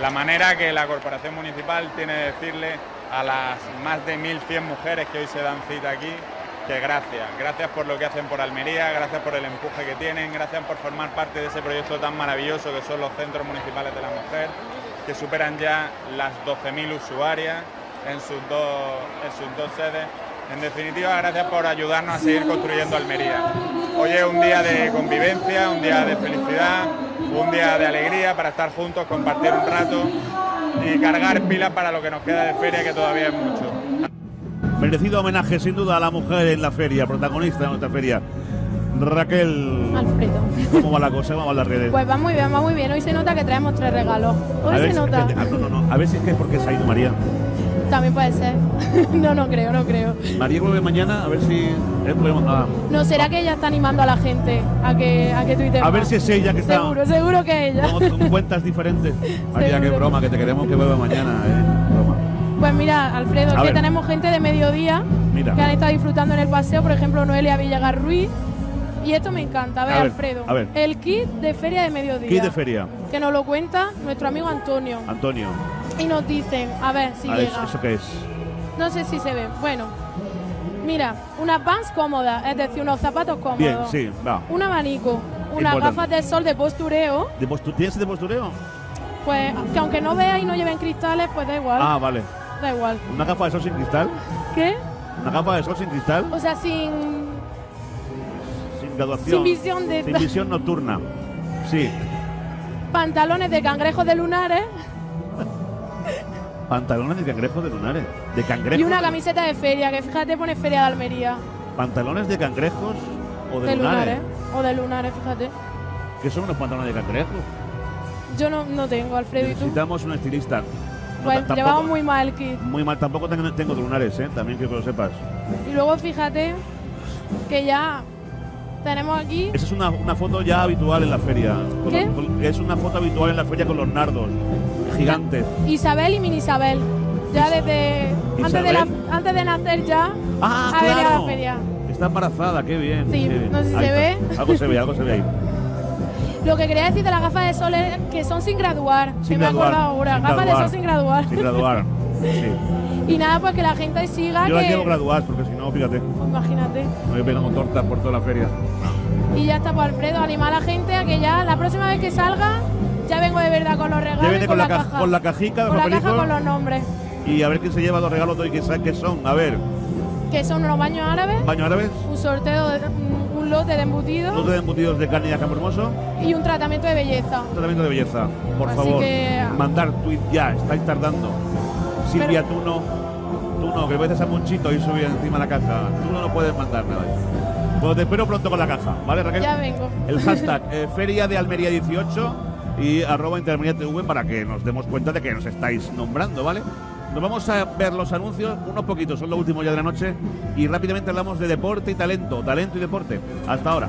La manera que la corporación municipal tiene de decirle a las más de 1.100 mujeres que hoy se dan cita aquí que gracias, gracias por lo que hacen por Almería, gracias por el empuje que tienen, gracias por formar parte de ese proyecto tan maravilloso que son los centros municipales de la mujer, que superan ya las 12.000 usuarias en sus, dos, en sus dos sedes. En definitiva, gracias por ayudarnos a seguir construyendo Almería. Hoy es un día de convivencia, un día de felicidad, un día de alegría para estar juntos, compartir un rato y cargar pilas para lo que nos queda de feria, que todavía es mucho. Merecido homenaje sin duda a la mujer en la feria, protagonista de nuestra feria. Raquel. Alfredo. ¿Cómo va la cosa? ¿Cómo van las redes? Pues va muy bien, va muy bien. Hoy se nota que traemos tres regalos. Hoy se nota. Ah, no, no, no. A ver si es que es porque se ha ido María. También puede ser. no, no creo, no creo. María vuelve mañana, a ver si. Ah. No, será que ella está animando a la gente a que, a que tuite A ver si es ella que está. Seguro, seguro que ella. Con, cuentas diferentes. María, qué broma, que te queremos que vuelva mañana, ¿eh? Broma. Pues mira, Alfredo, que tenemos gente de mediodía que han estado disfrutando en el paseo, por ejemplo, Noelia Villagar Ruiz. Y esto me encanta, a ver, Alfredo. El kit de feria de mediodía. Kit de feria. Que nos lo cuenta nuestro amigo Antonio. Antonio. Y nos dicen, a ver si llega. ¿Eso qué es? No sé si se ve. Bueno, mira, unas pants cómodas, es decir, unos zapatos cómodos. Bien, sí, va. Un abanico, unas gafas de sol de postureo. ¿De ¿Tienes de postureo? Pues que aunque no veas y no lleven cristales, pues da igual. Ah, vale. Da igual. ¿Una gafa de sol sin cristal? ¿Qué? ¿Una gafa de sol sin cristal? O sea, sin. Sin graduación. Sin visión de. Sin visión nocturna. Sí. Pantalones de cangrejos de lunares. Pantalones de cangrejos de lunares. De cangrejos. Y una camiseta de feria, que fíjate pone Feria de Almería. ¿Pantalones de cangrejos o de, de lunares? O de lunares, fíjate. ¿Qué son unos pantalones de cangrejos? Yo no, no tengo, Alfredo. Necesitamos un estilista. pues llevamos muy mal el kit. Muy mal, tampoco tengo, tengo lunares, ¿eh? también quiero que lo sepas. Y luego fíjate que ya tenemos aquí. Esa es una, una foto ya habitual en la feria. ¿Qué? es una foto habitual en la feria con los nardos gigantes. Isabel y Mini Isabel. Ya desde. Antes de, la, antes de nacer ya. Ah, a claro. a la feria. Está embarazada, qué bien. Sí, qué bien. no sé si Ahí se está. ve. Algo se ve, algo se ve ahí. Lo que quería decir de las gafas de sol es que son sin graduar. Sin que me he acordado ahora. Gafas de sol sin graduar. Sin graduar. Sí. Y nada, pues que la gente siga. Yo las que... llevo graduadas porque si no, fíjate, Imagínate. me voy pegando tortas por toda la feria. Y ya está, pues Alfredo, anima a la gente a que ya la próxima vez que salga, ya vengo de verdad con los regalos. Ya viene y con, la, caja. caja, con la cajica Con la caja con los nombres. y a ver quién se lleva los regalos de hoy, que que son. A ver, Que son unos baños árabes, baño árabes, un sorteo, de, un, un lote de embutidos dos de embutidos de carne y jamón hermoso, y un tratamiento de belleza. tratamiento de belleza. Por Así favor, que- mandar tweet ya, estáis tardando. Silvia, tú no, tú no, que veces a Monchito y subir encima la caja. Tú no, no puedes mandar nada. Pues te espero pronto con la caja, ¿vale, Raquel? Ya vengo. El hashtag eh, Feria de Almería 18 y arroba TV para que nos demos cuenta de que nos estáis nombrando, ¿vale? Nos vamos a ver los anuncios, unos poquitos, son los últimos ya de la noche, y rápidamente hablamos de deporte y talento, talento y deporte. Hasta ahora.